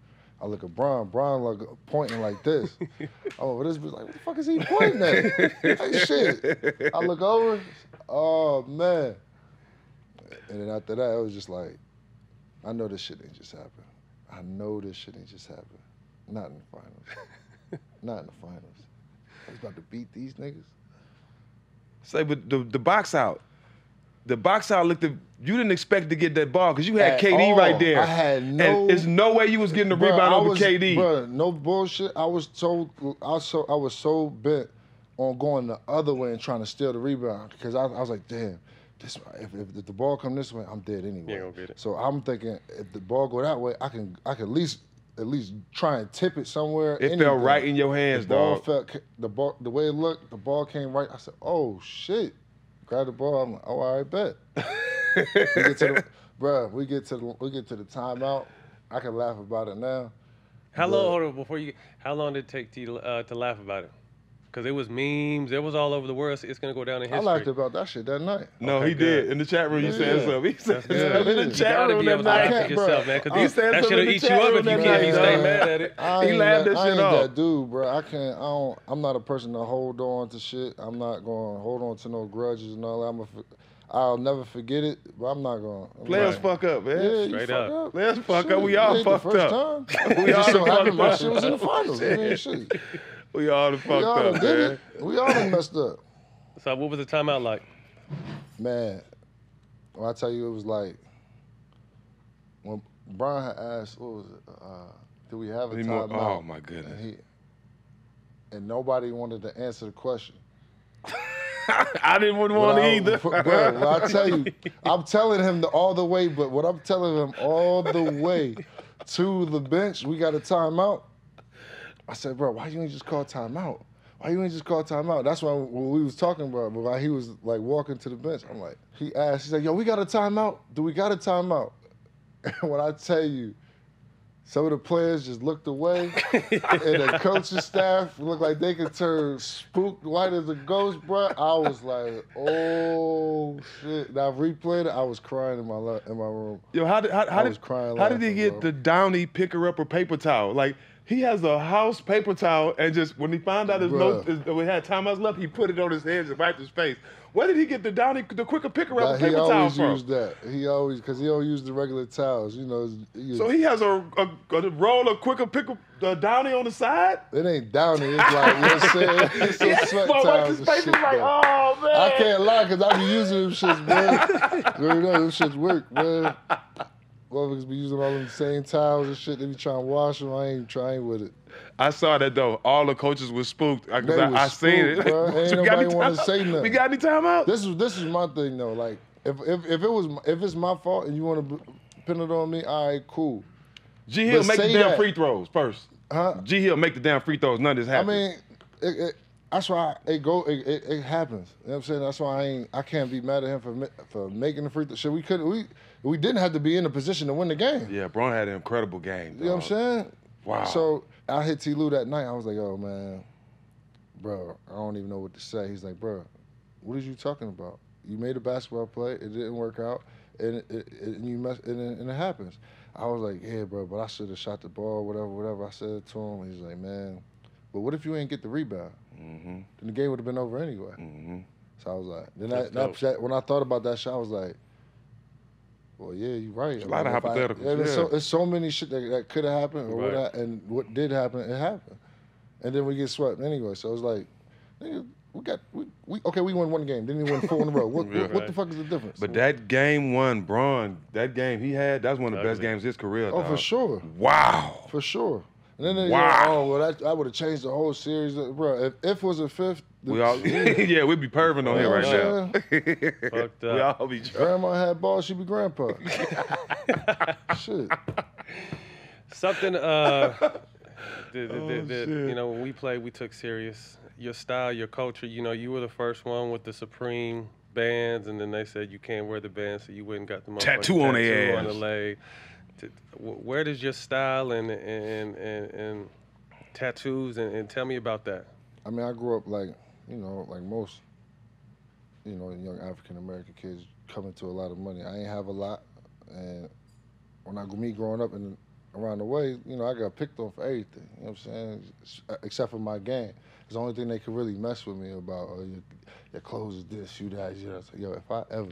I look at Bron. Bron like pointing like this. oh, this bitch like, what the fuck is he pointing at? like, shit. I look over. Oh man. And then after that, it was just like, I know this shit ain't just happen. I know this shit ain't just happen. Not in the finals. Not in the finals. I was about to beat these niggas. Say, but the the box out, the box out looked. At, you didn't expect to get that ball because you had At KD all. right there. I had no- And there's no way you was getting the Bruh, rebound I over was, KD. Bruh, no bullshit. I was so I was so I was so bent on going the other way and trying to steal the rebound because I, I was like, damn, this if, if, the ball come this way, I'm dead anyway. You ain't get it. So I'm thinking if the ball go that way, I can I can at least at least try and tip it somewhere. It anything. fell right in your hands, the ball dog. felt the ball the way it looked. The ball came right. I said, oh shit. Grab the ball. I'm like, oh, all right, bet. we get to the, bruh, we get to the, we get to the timeout. I can laugh about it now. How But- long? Hold on, before you. How long did it take to uh, to laugh about it? Because it was memes. It was all over the world. It's gonna go down in history. I history. laughed about that shit that night. No, Okay, he good. did. In the chat room, you Yeah. said something. He said good. something in Yeah. the You chat gotta room be that able to night. laugh I at can't, yourself, bruh. man. Because He said that something should have in eat you up if you that can't night, you stay mad at it. I He ain't laughed that, that I shit ain't off. that dude, bro. I can't. I don't. I'm not a person to hold on to shit. I'm not going to hold on to no grudges and all that. I'm a, I'll never forget it, but I'm not going. to Players Right. fuck up, man. Yeah, you Straight fuck up. up. Players fuck Shit, up. We all ain't the fucked first up. Time. We all so done happened my fucked shit was in the up. finals. I mean, shit. We all done We fucked all done up, did man. it. We all done messed up. So what was the timeout like? Man, when I tell you it was like when Brian had asked, what was it? Uh, do we have a Any more- timeout? Oh my goodness. And he and nobody wanted to answer the question. I didn't want But to I- either. Bro, when I tell you, I'm telling him the, all the way, but what I'm telling him all the way to the bench, we got a timeout. I said, bro, why you ain't just call timeout? Why you ain't just call timeout? That's why when we was talking about, but while he was like walking to the bench, I'm like, he asked, he's like, yo, we got a timeout? Do we got a timeout? And when I tell you, some of the players just looked away, and the coaching staff looked like they could turn spooked white as a ghost, bro. I was like, oh shit. Now I've replayed it. I was crying in my in my room. Yo, how did how, how I did how did he get bro. the Downey picker upper paper towel? Like he has a house paper towel, and just when he found out his Bruh. his, we had timeouts left, he put it on his head and wiped his face. Where did he get the Downey, the quicker picker he paper towel always used that. He always because he don't use the regular towels. You know, he- So he has a, a, a roll of quicker picker uh, Downey on the side. it ain't downy. It's like you know what I'm saying. It's some Yeah, sweat towels his and face. shit. Like, oh man. I can't lie because I be using them shits, man. you know, them shits work, man. Motherfuckers be using all them same towels and shit. They be trying to wash them. I ain't trying with it. I saw that though. All the coaches were spooked because They I, I seen it. spooked, bro. Ain't nobody any wanna say nothing. We got any timeout? This is this is my thing though. Like if if, if it was if it's my fault and you want to pin it on me, all right, cool. G Hill make the damn that. free throws first. Huh? G Hill make the damn free throws. None of this I happened. mean, it, it, that's why it go. It, it, it happens. You know what I'm saying? That's why I ain't. I can't be mad at him for for making the free throw. Shit, we couldn't. We we didn't have to be in a position to win the game. yeah, Bron had an incredible game. You know what I'm saying? Wow. So I hit T. Lue that night. I was like, "Oh man, bro, I don't even know what to say." He's like, "Bro, what are you talking about? You made a basketball play. It didn't work out, and it, it, it- and you mess, and, it, and it happens." I was like, "Yeah, bro, but I should have shot the ball, whatever, whatever." I said to him. He's like, "Man, but what if you ain't get the rebound? Mm-hmm. Then the game would have been over anyway." Mm-hmm. So I was like, then That's I, that when I thought about that shot, I was like, well, yeah, you're right. a lot of if I- hypotheticals, yeah, there's so, yeah. it's so many shit that, that could have happened, or what I, and what did happen, it happened, and then we get swept anyway. So it's like, nigga, we got we, we okay, we won one game, didn't we win four in a row? What, Yeah. what, what the fuck is the difference? But that game one, Bron, that game he had, that's one of the best games of his career. oh, for sure, Wow. for sure. And then they Wow. go, oh well, that, I would have changed the whole series, bro. If if was a fifth, We all, yeah, we'd be perving on You here right what now. Fucked we up. all be trying. grandma had balls, she'd be grandpa. Shit. Something uh, that, that, Oh, that, that, shit. you know when we played, we took serious. Your style, your culture. You know, you were the first one with the Supreme bands, and then they said you can't wear the bands, so you went and got the motherfucking Tattoo on their tattoo on the leg. T- wh- Where does your style and and and, and tattoos and, and tell me about that? I mean, I grew up like, you know, like most, you know, young African American kids coming to a lot of money. I ain't have a lot, and when I me growing up and around the way, you know, I got picked on for everything. You know what I'm saying? Uh, except for my game. It's the only thing they could really mess with me about. Oh, your, your clothes is this, you that, you that. So, yo, if I ever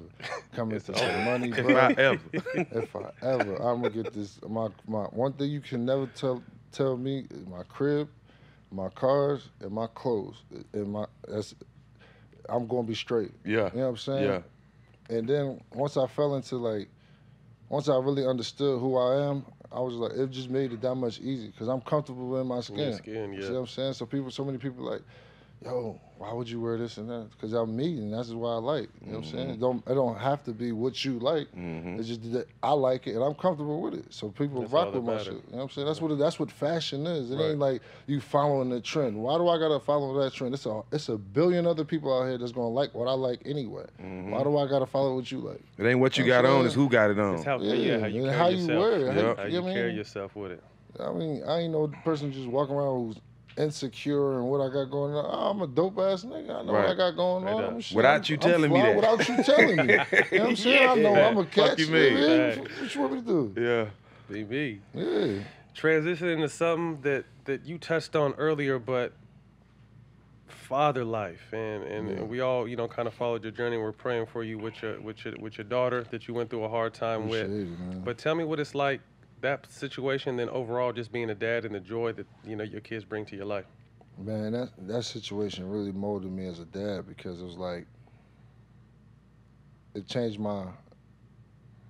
come into some money, If bro, I ever. if I ever, I'm gonna get this. My my one thing you can never tell tell me is my crib, my cars, and my clothes. And my that's I'm gonna be straight. Yeah. You know what I'm saying? Yeah. And then once I fell into like, once I really understood who I am, I was like, it just made it that much easier because I'm comfortable in my skin. skin, You yeah. see what I'm saying? So people, so many people like, yo, why would you wear this and that? Because I'm me, and that's why I like. You know what I'm saying? It don't it don't have to be what you like. Mhm. It's just that I like it and I'm comfortable with it. So people That's rock with my matters. shit. You know what I'm saying? That's what it, that's what fashion is. It Right. ain't like you following the trend. Why do I gotta follow that trend? It's a it's a billion other people out here that's gonna like what I like anyway. Mm-hmm. Why do I gotta follow what you like? It ain't what you I'm got on, it's who got it on. It's how, Yeah, yeah, how you and carry how you yourself. wear it, how you- how you you know what I carry mean? yourself with it. I mean, I ain't no person just walking around who's insecure and what I got going on. Oh, I'm a dope ass nigga. I know what I got going Straight on. I'm shit. Without I'm- you I'm telling me that. Without you telling me. you know what I'm saying? I know Yeah. I'm a Fuck catch. you mean. Yeah, Right. What, what you want me to do? Yeah. BB. Yeah. transitioning to something that that you touched on earlier, but father life, and and, Yeah. and we all you know kind of followed your journey. We're praying for you with your with your with your daughter that you went through a hard time Appreciate with. it. But tell me what it's like that situation, then overall just being a dad and the joy that you know your kids bring to your life. Man, that that situation really molded me as a dad because it was like it changed my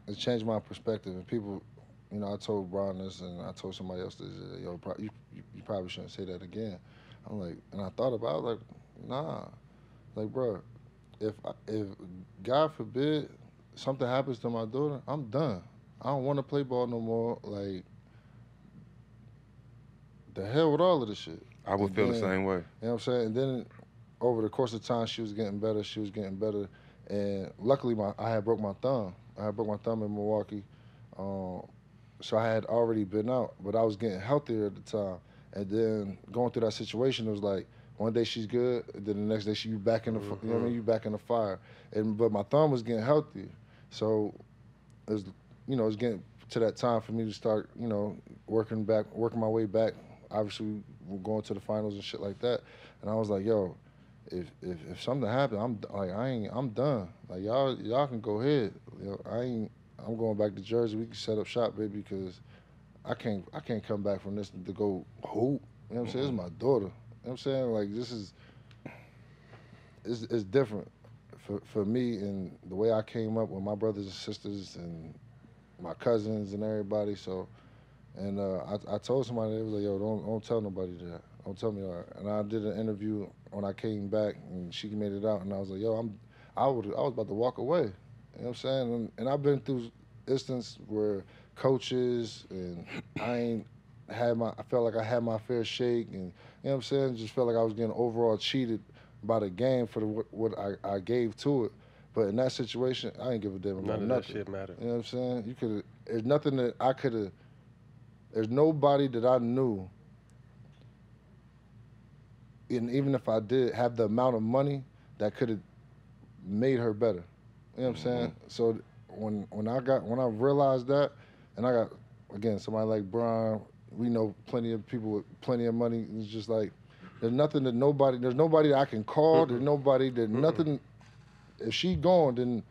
it changed my perspective. And people, you know, I told Brian this, and I told somebody else this. Yo, you, you you probably shouldn't say that again. I'm like, and I thought about, it, I was like, nah, like, bro, if if God forbid something happens to my daughter, I'm done. I don't want to play ball no more. Like, the hell with all of this shit. I would And feel the same way. You know what I'm saying? And then over the course of time, she was getting better. She was getting better, and luckily, my I had broke my thumb. I had broke my thumb in Milwaukee, um, so I had already been out, but I was getting healthier at the time. And then going through that situation, it was like one day she's good, then the next day she you back in the fi- you know what I mean? You back in the fire. And but my thumb was getting healthier, so it was you know it's getting to that time for me to start you know working back, working my way back. Obviously, we're going to the finals and shit like that. And I was like, yo, if if, if something happened, I'm like I ain't I'm done. Like y'all y'all can go ahead. You know, I ain't I'm going back to Jersey. We can set up shop, baby, because I can't I can't come back from this to go hoop. You know what I'm saying? It's my daughter. You know what I'm saying? Like this is it's it's different for for me and the way I came up with my brothers and sisters and my cousins and everybody. So and uh, I, I told somebody, they was like, yo, don't, don't tell nobody that. Don't tell me that. And I did an interview when I came back, and she made it out, and I was like, yo, I'm, I would, I was about to walk away. You know what I'm saying? And, and I've been through instances where coaches and I ain't had my, I felt like I had my fair shake, and you know what I'm saying? Just felt like I was getting overall cheated by the game for the, what, I, I gave to it. But in that situation, I ain't give a damn about None of nothing. that shit mattered. You know what I'm saying? You could. There's nothing that I could have. There's nobody that I knew. And even if I did have the amount of money that could have made her better. You know what I'm mm-hmm. saying? So when when I got when I realized that, and I got again somebody like Brian, we know plenty of people with plenty of money. It's just like there's nothing that nobody there's nobody that I can call. There's nobody that nothing. If she gone, then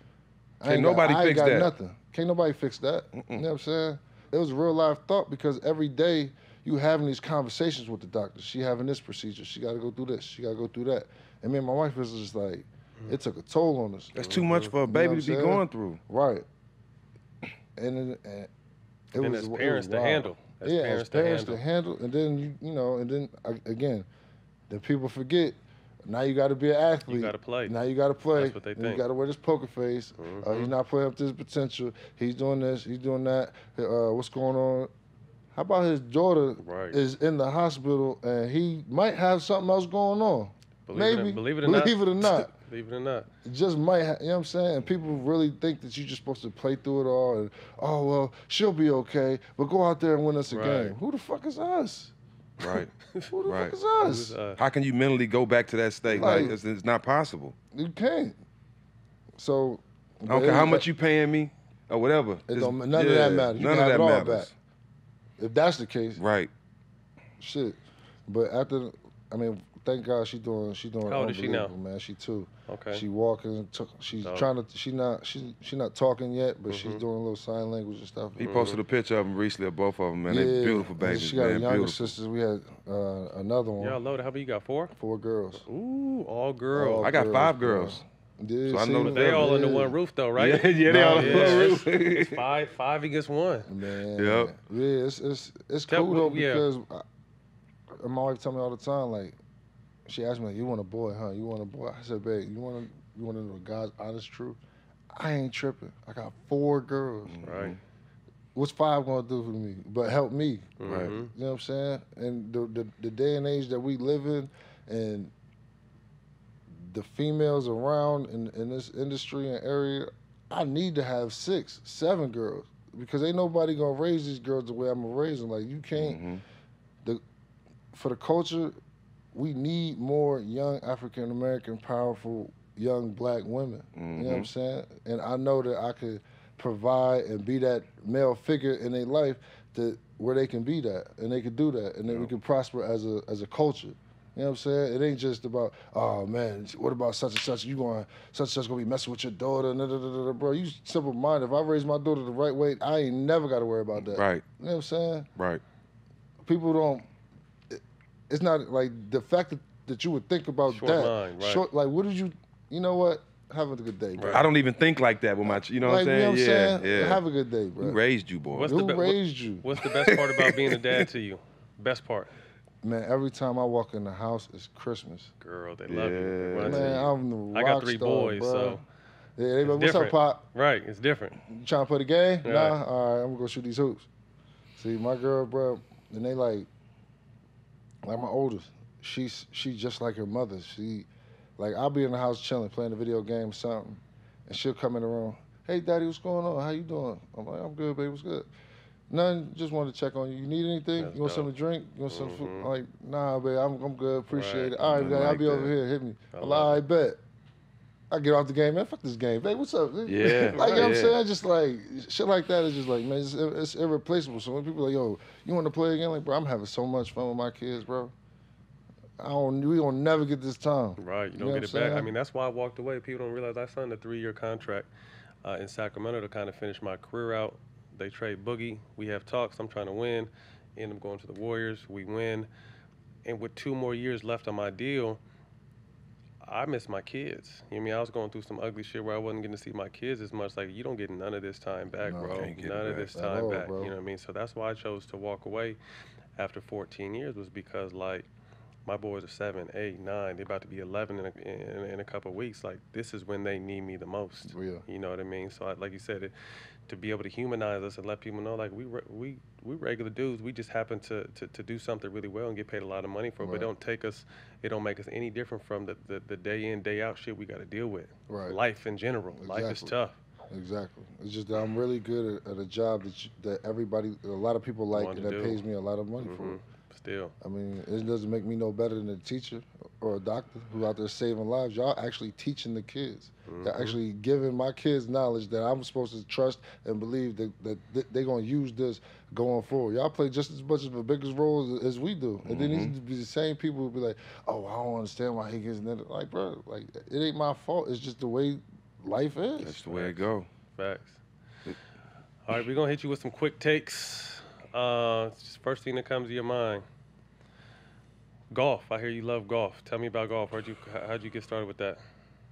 I Can't ain't got- nobody I ain't fix got that. nothing. Can't nobody fix that. You know what I'm saying? It was a real life thought because every day you having these conversations with the doctor. She having this procedure. She got to go through this. She got to go through that. And me and my wife was just like, it took a toll on us. That's too much for a know baby what to be saying? going through. Right. And, it, and it And was as it was parents to handle. As yeah, parents as to parents handle. to handle, and then you you know, and then again, the people forget. Now you got to be an athlete. You gotta play. Now you got to play. That's what they think. You got to wear this poker face. Uh, Mhm. he's not playing up to his potential. He's doing this. He's doing that. Uh, what's going on? How about his daughter Right. is in the hospital and he might have something else going on? Believe it or- believe it or not. Believe it or not. Believe it or not. It just might, ha- you know what I'm saying? And people really think that you're just supposed to play through it all and, oh, well, she'll be okay, but go out there and win us a Right. game. Who the fuck is us? Right. Who the Right. fuck is Who's, us? uh, How can you mentally go back to that state? Like, Like- it's, it's not possible. You can't. So, I don't care how much you paying me or whatever. It It's- don't, none of that matters. You none can of have that it all matters. back. If that's the case, Right. shit. But after, I mean, thank God she doing, she doing How old is she now? unbelievable, man. She two. Okay. She walking. T- she's Dope. trying to. She not. She she not talking yet, but she's Mhm. doing a little sign language and stuff. He posted a picture of them recently of both of them, man. They beautiful and babies, She got man. a younger beautiful. sister. We had uh, another one. Y'all loaded. How many you got? Four? Four girls. Ooh, all girls. All I got girls, five bro. girls. Yeah, So I know But they family. all under one roof though, right? Yeah, yeah, they all under yeah, one it's- roof. it's five, five against one. Man. Yep. Yeah, it's it's it's Tell- cool though yeah. because I, my wife tell me all the time like she asked me like, "You want a boy, huh? You want a boy?" I said, "Babe, you want to you want to know God's honest truth? I ain't tripping. I got four girls. Right. What's five gonna do for me? But help me. Right. Mhm. You know what I'm saying? And the, the the day and age that we live in, and the females around in, in this industry and area, I need to have six, seven girls because ain't nobody gonna raise these girls the way I'm gonna raise them. Like you can't Mhm. for the culture. We need more young African American, powerful young black women. You know what I'm Mhm. saying? And I know that I could provide and be that male figure in their life that where they can be that and they can do that and then we Yeah. can prosper as a as a culture. You know what I'm saying? It ain't just about, oh man, what about such and such? You going such and such gonna be messing with your daughter, da, da, da, da, da. bro. You simple minded. If I raise my daughter the right way, I ain't never gotta worry about that. Right. You know what I'm saying? Right. People don't. It- It's not like the fact that, that you would think about Short that. mind, right. Short, like what did you? You know what? Have a good day, bro. Right. I don't even think like that with my, you know what I'm saying? You know what I'm yeah, saying? yeah. Have a good day, bro. Who raised you, boy? What's the Who be- what- raised you? What's the best part about being a dad to you? Best part. Man, every time I walk in the house, it's Christmas. Girl, they love you. Yeah. They run Man, you. I'm the rock I got three star, boys, bro. so Yeah, they like, It's what's up. Pop? right, it's different. You trying to play the game? Right. Nah. All right, I'm gonna go shoot these hoops. See, my girl, bro, and they like, like my oldest. She's she's just like her mother. She, like, I'll be in the house chilling, playing a video game or something, and she'll come in the room. Hey, daddy, what's going on? How you doing? I'm like, I'm good, baby. What's good? Nothing. Just wanted to check on you. You need anything? That's you want dope. something to drink? You want some food? I'm like, nah, babe. I'm I'm good. Appreciate Right. it. All right, I daddy, I'll like be over here. Hit me. I like, right, bet. I get off the game, man. Fuck this game, babe. What's up? Yeah. like you know what I'm saying? Just like shit like that is just like man, it's, it's irreplaceable. So when people are like, yo, you want to play again? Like, bro, I'm having so much fun with my kids, bro. I don't. We don't never get this time. Right, you You don't know get it back. I mean, that's why I walked away. People don't realize I signed a three-year contract uh, in Sacramento to kind of finish my career out. They trade Boogie. We have talks. I'm trying to win. End up going to the Warriors. We win, and with two more years left on my deal, I miss my kids. You know what I mean, I was going through some ugly shit where I wasn't getting to see my kids as much. Like, you don't get none of this time back, No, bro. None of this time all, back. bro. You know what I mean? So that's why I chose to walk away after 14 years was because like my boys are seven, eight, nine. They're about to be 11 in a, in, in a couple of weeks. Like this is when they need me the most. You know what I mean? So I, like you said, it, to be able to humanize us and let people know like we re- we we regular dudes. We just happen to, to, to do something really well and get paid a lot of money for it. But Right. don't take us. It don't make us any different from the, the, the day in day out shit we got to deal with. Right. Life in general. Life is Exactly. tough. Exactly. It's just that I'm really good at, at a job that you, that everybody, a lot of people like, and that do. pays me a lot of money for. Mhm. it. Still. I mean, it doesn't make me no better than a teacher or a doctor who out there saving lives. Y'all actually teaching the kids. You're Mhm. actually giving my kids knowledge that I'm supposed to trust and believe that, that they're going to use this going forward. Y'all play just as much of the biggest role as, as we do. And then these be the same people who be like, oh, I don't understand why he gets in it. Like, bro, like, it ain't my fault. It's just the way life is. That's the way it go. Facts. All right, we're gonna hit you with some quick takes. Uh, just first thing that comes to your mind. Golf. I hear you love golf. Tell me about golf. How'd you how'd you get started with that?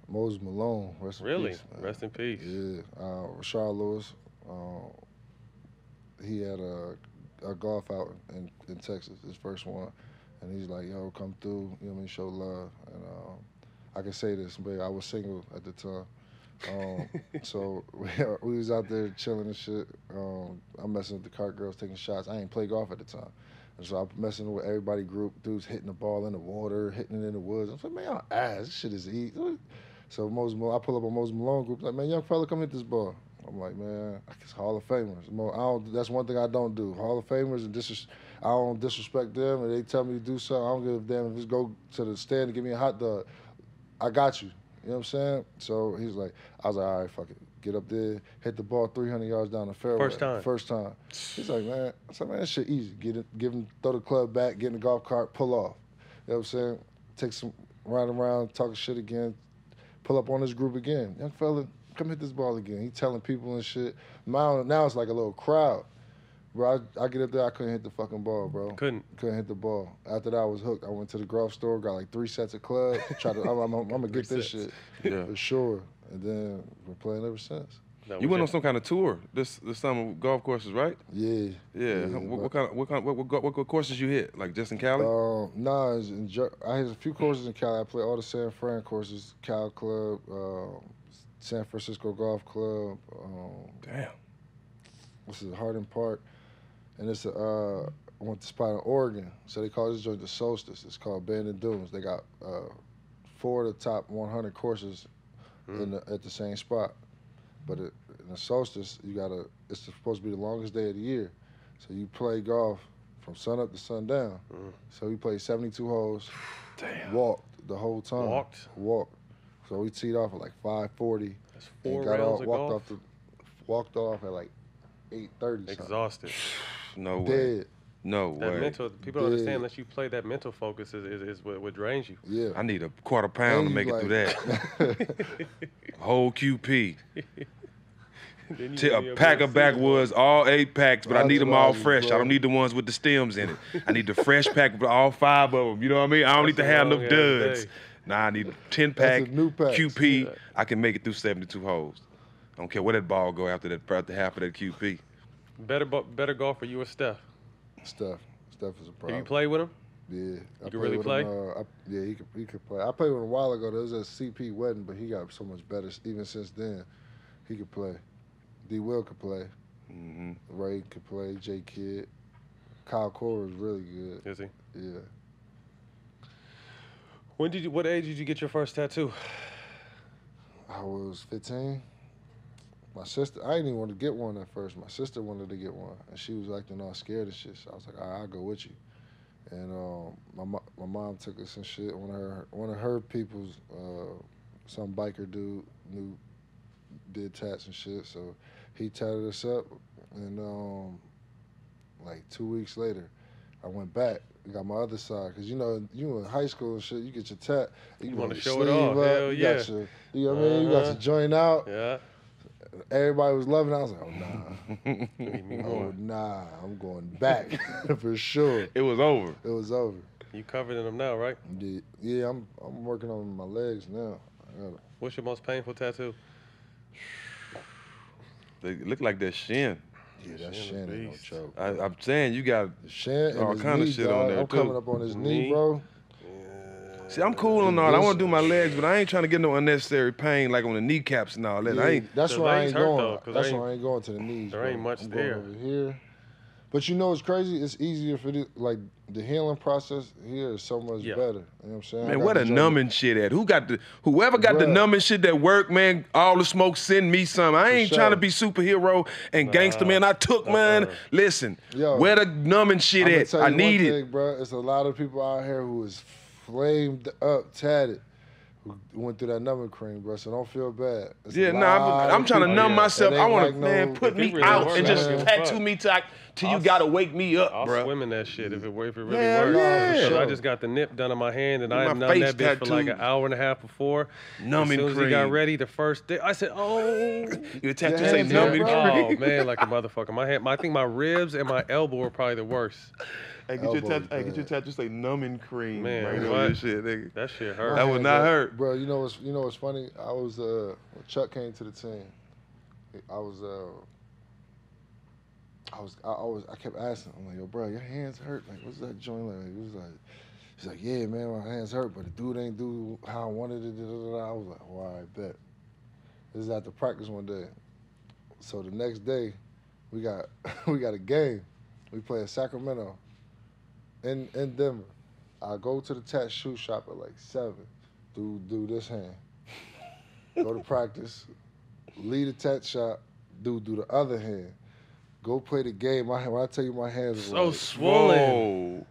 Moses Malone, rest in Really? peace, man. Rest in peace. Yeah, uh, Rashard Lewis. Uh, he had a, a golf out in, in Texas, his first one, and he's like, "Yo, come through, you know what I mean, show love." And um, I can say this, but I was single at the time, um, so we, we was out there chilling and shit. Um, I'm messing with the cart girls, taking shots. I ain't play golf at the time. And so I'm messing with everybody group, dudes hitting the ball in the water, hitting it in the woods. I'm like, man, y'all ass, this shit is easy. So Moses I pull up on Moses Malone group, like, man, young fella, come hit this ball. I'm like, man, it's Hall of Famers. That's one thing I don't do. Hall of Famers and disres- I don't disrespect them, and they tell me to do something. I don't give a damn if it's go to the stand and give me a hot dog. I got you. You know what I'm saying? So he's like, I was like, all right, fuck it. Get up there, hit the ball 300 yards down the fairway. First time. First time. He's like, man, I said, man, that shit easy. Get it, give him, throw the club back, get in the golf cart, pull off. You know what I'm saying? Take some, ride around, talking shit again, pull up on this group again. Young fella, come hit this ball again. He telling people and shit. Now, now it's like a little crowd. Bro, I, I get up there, I couldn't hit the fucking ball, bro. Couldn't. Couldn't hit the ball. After that, I was hooked. I went to the golf store, got like three sets of clubs. Tried to, I'm, I'm, I'm gonna get this sets. shit Yeah. for sure. And then been playing ever since. That You was went on some kind of tour this this summer, with golf courses, right? Yeah. Yeah. what, what kind of what kind of, what, what, what courses you hit? Like just in Cali? Um, nah, in, I had a few courses in Cali. I played all the San Fran courses, Cal Club, um, San Francisco Golf Club. Um, Damn. This is Harding Park, and it's a, uh, I went to spot in Oregon. So they call this joint the Solstice. It's called Bandon Dunes. They got uh, four of the top 100 courses in the, at the same spot. But it, in the Solstice, you gotta. It's supposed to be the longest day of the year, so you play golf from sun up to sundown. Mm. So we played 72 holes, Damn. walked the whole time. Walked? Walked. So we teed off at like 5:40 That's four and got rounds off, of walked golf. off the, walked off at like 8:30. Exhausted. No way. Dead. No That way. mental. People don't Dead. understand unless you play that mental focus is, is, is what, what drains you. Yeah. I need a quarter pound to make you it through that. Whole QP. Then you T- really a pack of backwoods, all eight packs, but I need them all Entourage, fresh. I don't need the ones with the stems in it. I need the fresh pack with all five of them. You know what I mean? I don't need to have no duds. day. Nah, I need ten pack a new. QP. I can make it through seventy two holes. I don't care where that ball go after that after half of that QP. Better bu- better golfer, you or Steph? Steph. Steph is a Have problem. you played with him? Yeah. I can really play? Him, uh, I, yeah, he could, he could play. I played with him a while ago. There was a CP wedding, but he got so much better even since then. He could play. D. Will could play. Mm-hmm. Ray could play. J. Kidd. Kyle Korver was really good. Is he? Yeah. When did you? What age did you get your first tattoo? I was 15. My sister, I didn't even want to get one at first. My sister wanted to get one, and she was acting all scared and shit. So I was like, right, I'll go with you. And um, my mo- my mom took us and shit. One of her one of her people's uh, some biker dude knew did tats and shit. So he tatted us up, and um, like two weeks later, I went back. and Got my other side, cause you know you in high school and shit. You get your tat, You got wanna your show it off, up, hell you yeah. got your, you know what I mean. You got Uh-huh. your joint out. Yeah. Everybody was loving. it. I was like, oh nah, oh nah, I'm going back for sure. It was over. It was over. You covered in them now, right? Yeah, yeah, I'm I'm working on my legs now. What's your most painful tattoo? They look like that shin. Yeah, that Shin shin ain't no joke. I, I'm saying you got. Shin and All his kinda knee, shit on dog. there, I'm too. coming up on his knee, Knee? bro. See, I'm cool on all. that. I want to do my legs, but I ain't trying to get no unnecessary pain like on the kneecaps and all that. Yeah, I ain't. that's why I legs ain't hurt, going. though, 'cause that's why I ain't going to the knees. there bro. ain't much I'm there. Going over here. But you know what's crazy? It's easier for the like the healing process here is so much Yeah. better. You know what I'm saying? I Man, got where the joint- numbing shit at? Who got the whoever got the numbing shit that work, man? All the smoke, send me some. I ain't sure. trying to be superhero and gangster, man. I took man. Uh-uh. Listen, Yo. where the numbing shit I'ma at? tell I need one it. bro. It's a lot of people out here who is flamed up, tatted, who went through that numbing cream, bro. So don't feel bad. It's a Yeah, nah, I'm, I'm trying to people- numb yeah. myself. I ain't want like to, no- man, put me really out works, and just tattoo me till, I, till you I'll- gotta wake me up, I'll bro. swim in that shit if it, if it really Yeah, works. yeah. Because For I just got the nip done on my hand, and With I had my numbed face that bitch for like an hour and a half before. Numbing as soon as he got ready, the first day, I said, "Oh, Your tattoo Your say hands numbing hurt, bro. Oh, cream. oh man, like a motherfucker." My hand, my, I think my ribs and my elbow are probably the worst. Hey, get your Elbows tattoo. Hey, get your tattoo say numbing cream. Man, right on what? your shit, nigga. That shit hurt. That would not up. hurt. bro. You know what's you know what's funny? I was uh when Chuck came to the team. I was uh I was I always I kept asking. I'm like, yo, bro, your hands hurt. Like, what's that joint like? He was like, he's like, yeah, man, my hands hurt, but the dude ain't do how I wanted it. I was like, well, I bet. This is after practice one day. So the next day, we got we got a game. We play in Sacramento, in in Denver. I go to the tattoo shop at like seven. Do do this hand. Go to practice. Leave the tat shop. Do do the other hand. Go play the game. My when I tell you my hands were So like swollen. Whoa.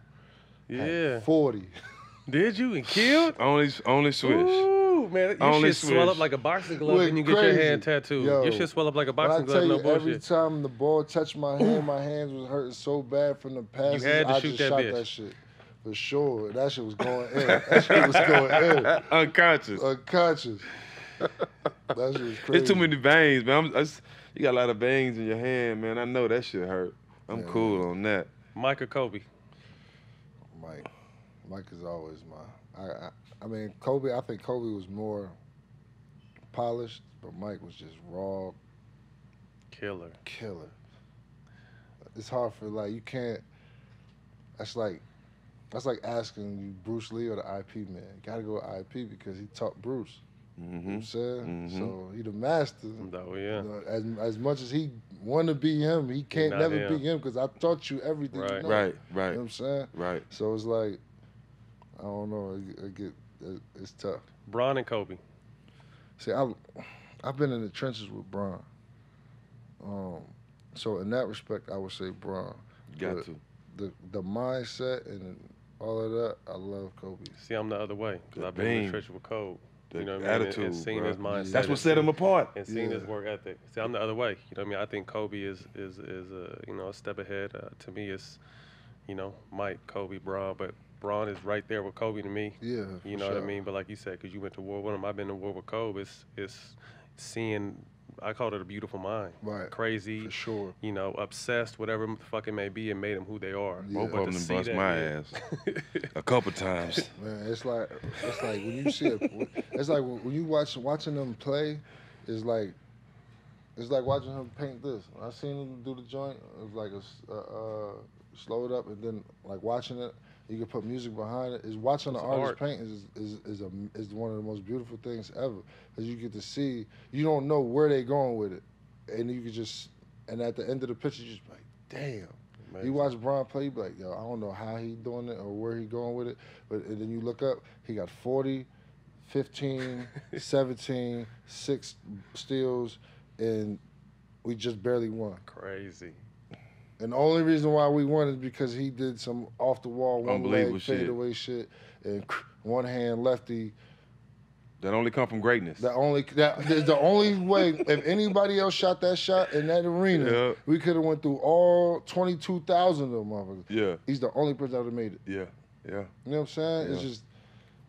Yeah. forty. Did you and killed? Only, only switch. Ooh, man, your Only shit swell up like a boxing glove Went when you get your hand tattooed. Yo, your shit swell up like a When I boxing tell glove. you, No every time the ball touched my hand, my hands was hurting so bad from the passes. had to I shoot just that shot bitch. that shit. For sure. That shit was going in. That shit was going in. Unconscious. Unconscious. That shit was crazy. It's too many veins, man. I'm, I s- you got a lot of veins in your hand, man. I know that shit hurt. I'm Yeah. cool on that. Mike or Kobe? Mike. Mike is always my. I, I I mean Kobe. I think Kobe was more polished, but Mike was just raw Killer. killer. It's hard for like you can't. That's like that's like asking you Bruce Lee or the IP man. You gotta go with IP because he taught Bruce. You know what I'm saying? Mhm. So he the master. Oh yeah. You know, as as much as he want to be him, he can't not never him. be him because I taught you everything. Right. You know. Right, You know right, what I'm saying? right. So it's like, I don't know. I, it get it, it's tough. Bron and Kobe. See, I I've been in the trenches with Bron. Um, so in that respect, I would say Bron. Got But to. The the mindset and all of that, I love Kobe. See, I'm the other way because I've been in the trenches with Kobe. The you know what I mean? And- attitude, and seen bro. his mindset. That's what set him apart. And seeing his work ethic. See, I'm the other way. You know what I mean? I think Kobe is is is a you know a step ahead. Uh, to me, it's you know Mike, Kobe, Bron, but Bron is right there with Kobe to me. Yeah, You for know what I mean? But like you said, because you went to war with him, I've been to war with Kobe. It's it's seeing. I called it a beautiful mind. Right. Crazy. For sure. You know, obsessed, whatever the fuck it may be, and made them who they are. Yeah. Both But of them bust that, my yeah. ass a couple times. Man, it's like it's like when you see it. It's like when you watch watching them play. It's like it's like watching him paint this. When I seen him do the joint. It was like a s- uh, uh, slow it up and then like watching it. You can put music behind it. Is watching It's the artist art. paint is is is, a, is one of the most beautiful things ever. Because you get to see. You don't know where they going with it, and you can just and at the end of the picture, you just like, damn. You Amazing. watch Bron play, you be like, yo, I don't know how he doing it or where he going with it. But and then you look up, he got 40, 15, 17, six steals, and we just barely won. Crazy. And the only reason why we won is because he did some off the wall, one leg shit. fadeaway shit, and one hand lefty. That only come from greatness. The only that is the only way. If anybody else shot that shot in that arena, Yeah. we could have went through all twenty two thousand of them motherfuckers. Yeah, He's the only person that would have made it. yeah, yeah. You know what I'm saying? It's just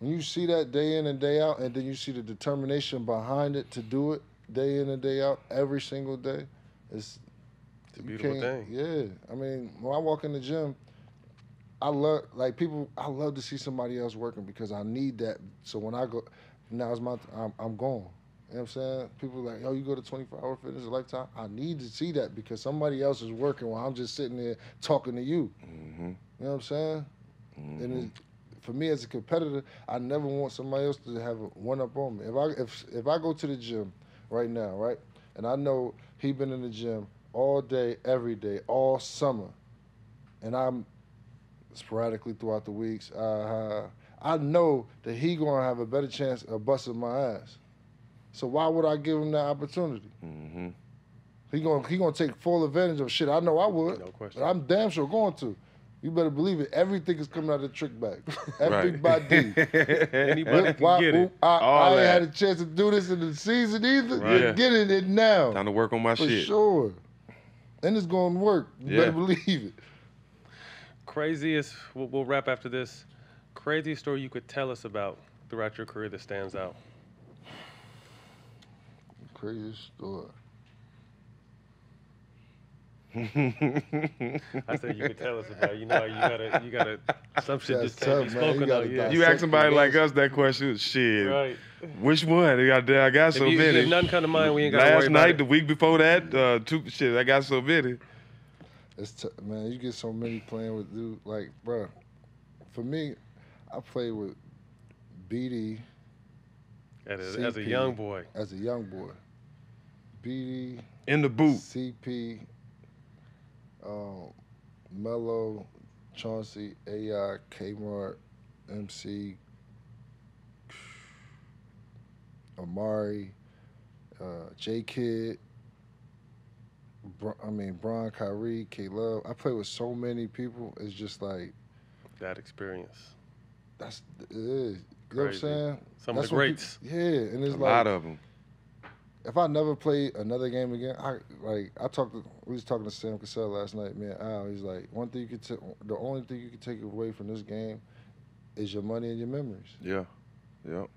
when you see that day in and day out, and then you see the determination behind it to do it day in and day out every single day. It's, It's a beautiful thing. Yeah, I mean, when I walk in the gym, I love like people. I love to see somebody else working because I need that. So when I go, now it's my. I'm, I'm going. You know what I'm saying? People are like, oh, you go to 24 hour fitness a lifetime. I need to see that because somebody else is working while I'm just sitting there talking to you. Mm-hmm. You know what I'm saying? And it, for me as a competitor, I never want somebody else to have a one up on me. If I if if I go to the gym right now, right, and I know he been in the gym all day, every day, all summer, and I'm sporadically throughout the weeks, uh, I know that he gonna have a better chance of busting my ass. So why would I give him that opportunity? Mm-hmm. He gonna he gonna take full advantage of shit. I know I would. No question. But I'm damn sure going to. You better believe it. Everything is coming out of the trick bag. Everybody. Anybody can Why- get it. I, I ain't had a chance to do this in the season either. Right. You're getting it now. Time to work on my For shit. sure. And it's going to work. You Yeah. better believe it. Craziest, we'll, we'll wrap after this. Craziest story you could tell us about throughout your career that stands out. Craziest story. I said you could tell us about. You know, you gotta, you gotta. Some shit That's just can't be tough, man. You spoken gotta of. Yeah. You ask somebody Second like us that question, shit. Right. Which one? I got, I got so if, you, many. if none come to mind, we ain't gotta Last worry about night, it. the week before that, uh, two shit. I got so many. It's t- man, you get so many playing with dude. Like, bruh, for me, I played with BD As a, as a CP. young boy. as a young boy. BD, In the boot. CP, um, Melo, Chauncey, AI, Kmart, MC, Amar'e, uh, J Kidd. Br- I mean, Brian, Kyrie, K Love. I play with so many people. It's just like That experience. that's it is. You know what I'm Crazy. saying? Some That's of the what peop- greats. yeah, and it's A like a lot of them. If I never play another game again, I like I talked. To, we was talking to Sam Cassell last night. Man, Al, he's like, one thing you could, t- the only thing you can take away from this game is your money and your memories. Yeah. Yep.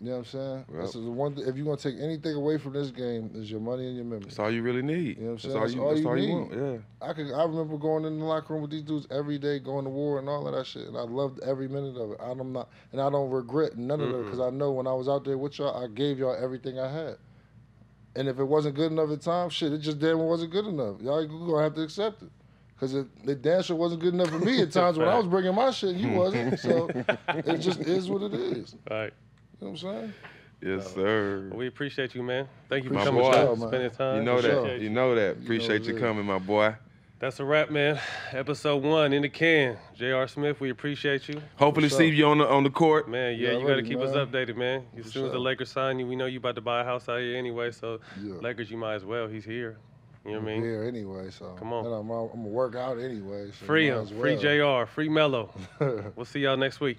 You know what I'm saying? Yep. That's the one. Th- if you're gonna take anything away from this game, is your money and your memories. That's all you really need. You know what I'm that's saying? all That's you. all That's you all you want. Yeah. I could. I remember going in the locker room with these dudes every day, going to war and all of that shit, and I loved every minute of it. I'm not, and I don't regret none of it because I know when I was out there with y'all, I gave y'all everything I had. And if it wasn't good enough at times, shit, it just damn wasn't good enough. Y'all gonna have to accept it. Cause it, the damn sure wasn't good enough for me at times when I was bringing my shit you wasn't. So it just is what it is. All right. You know what I'm saying? Yes, sir. Well, we appreciate you, man. Thank you for coming, boy. to Man. spending time. You know that. Appreciate You know that. know Appreciate it you coming, my boy. That's a wrap, man. Episode one in the can. J.R. Smith, we appreciate you. Hopefully, For see you on the on the court. Man, yeah, Yeah, you got to already, keep us updated, man. As For soon as the. Lakers sign you, we know you about to buy a house out here anyway. So, Yeah. Lakers, you might as well. He's here. You know what I mean? Here anyway, so Come on. And I'm, I'm gonna work out anyway. So Free him. as Free well. JR. Free Melo. we'll see y'all next week.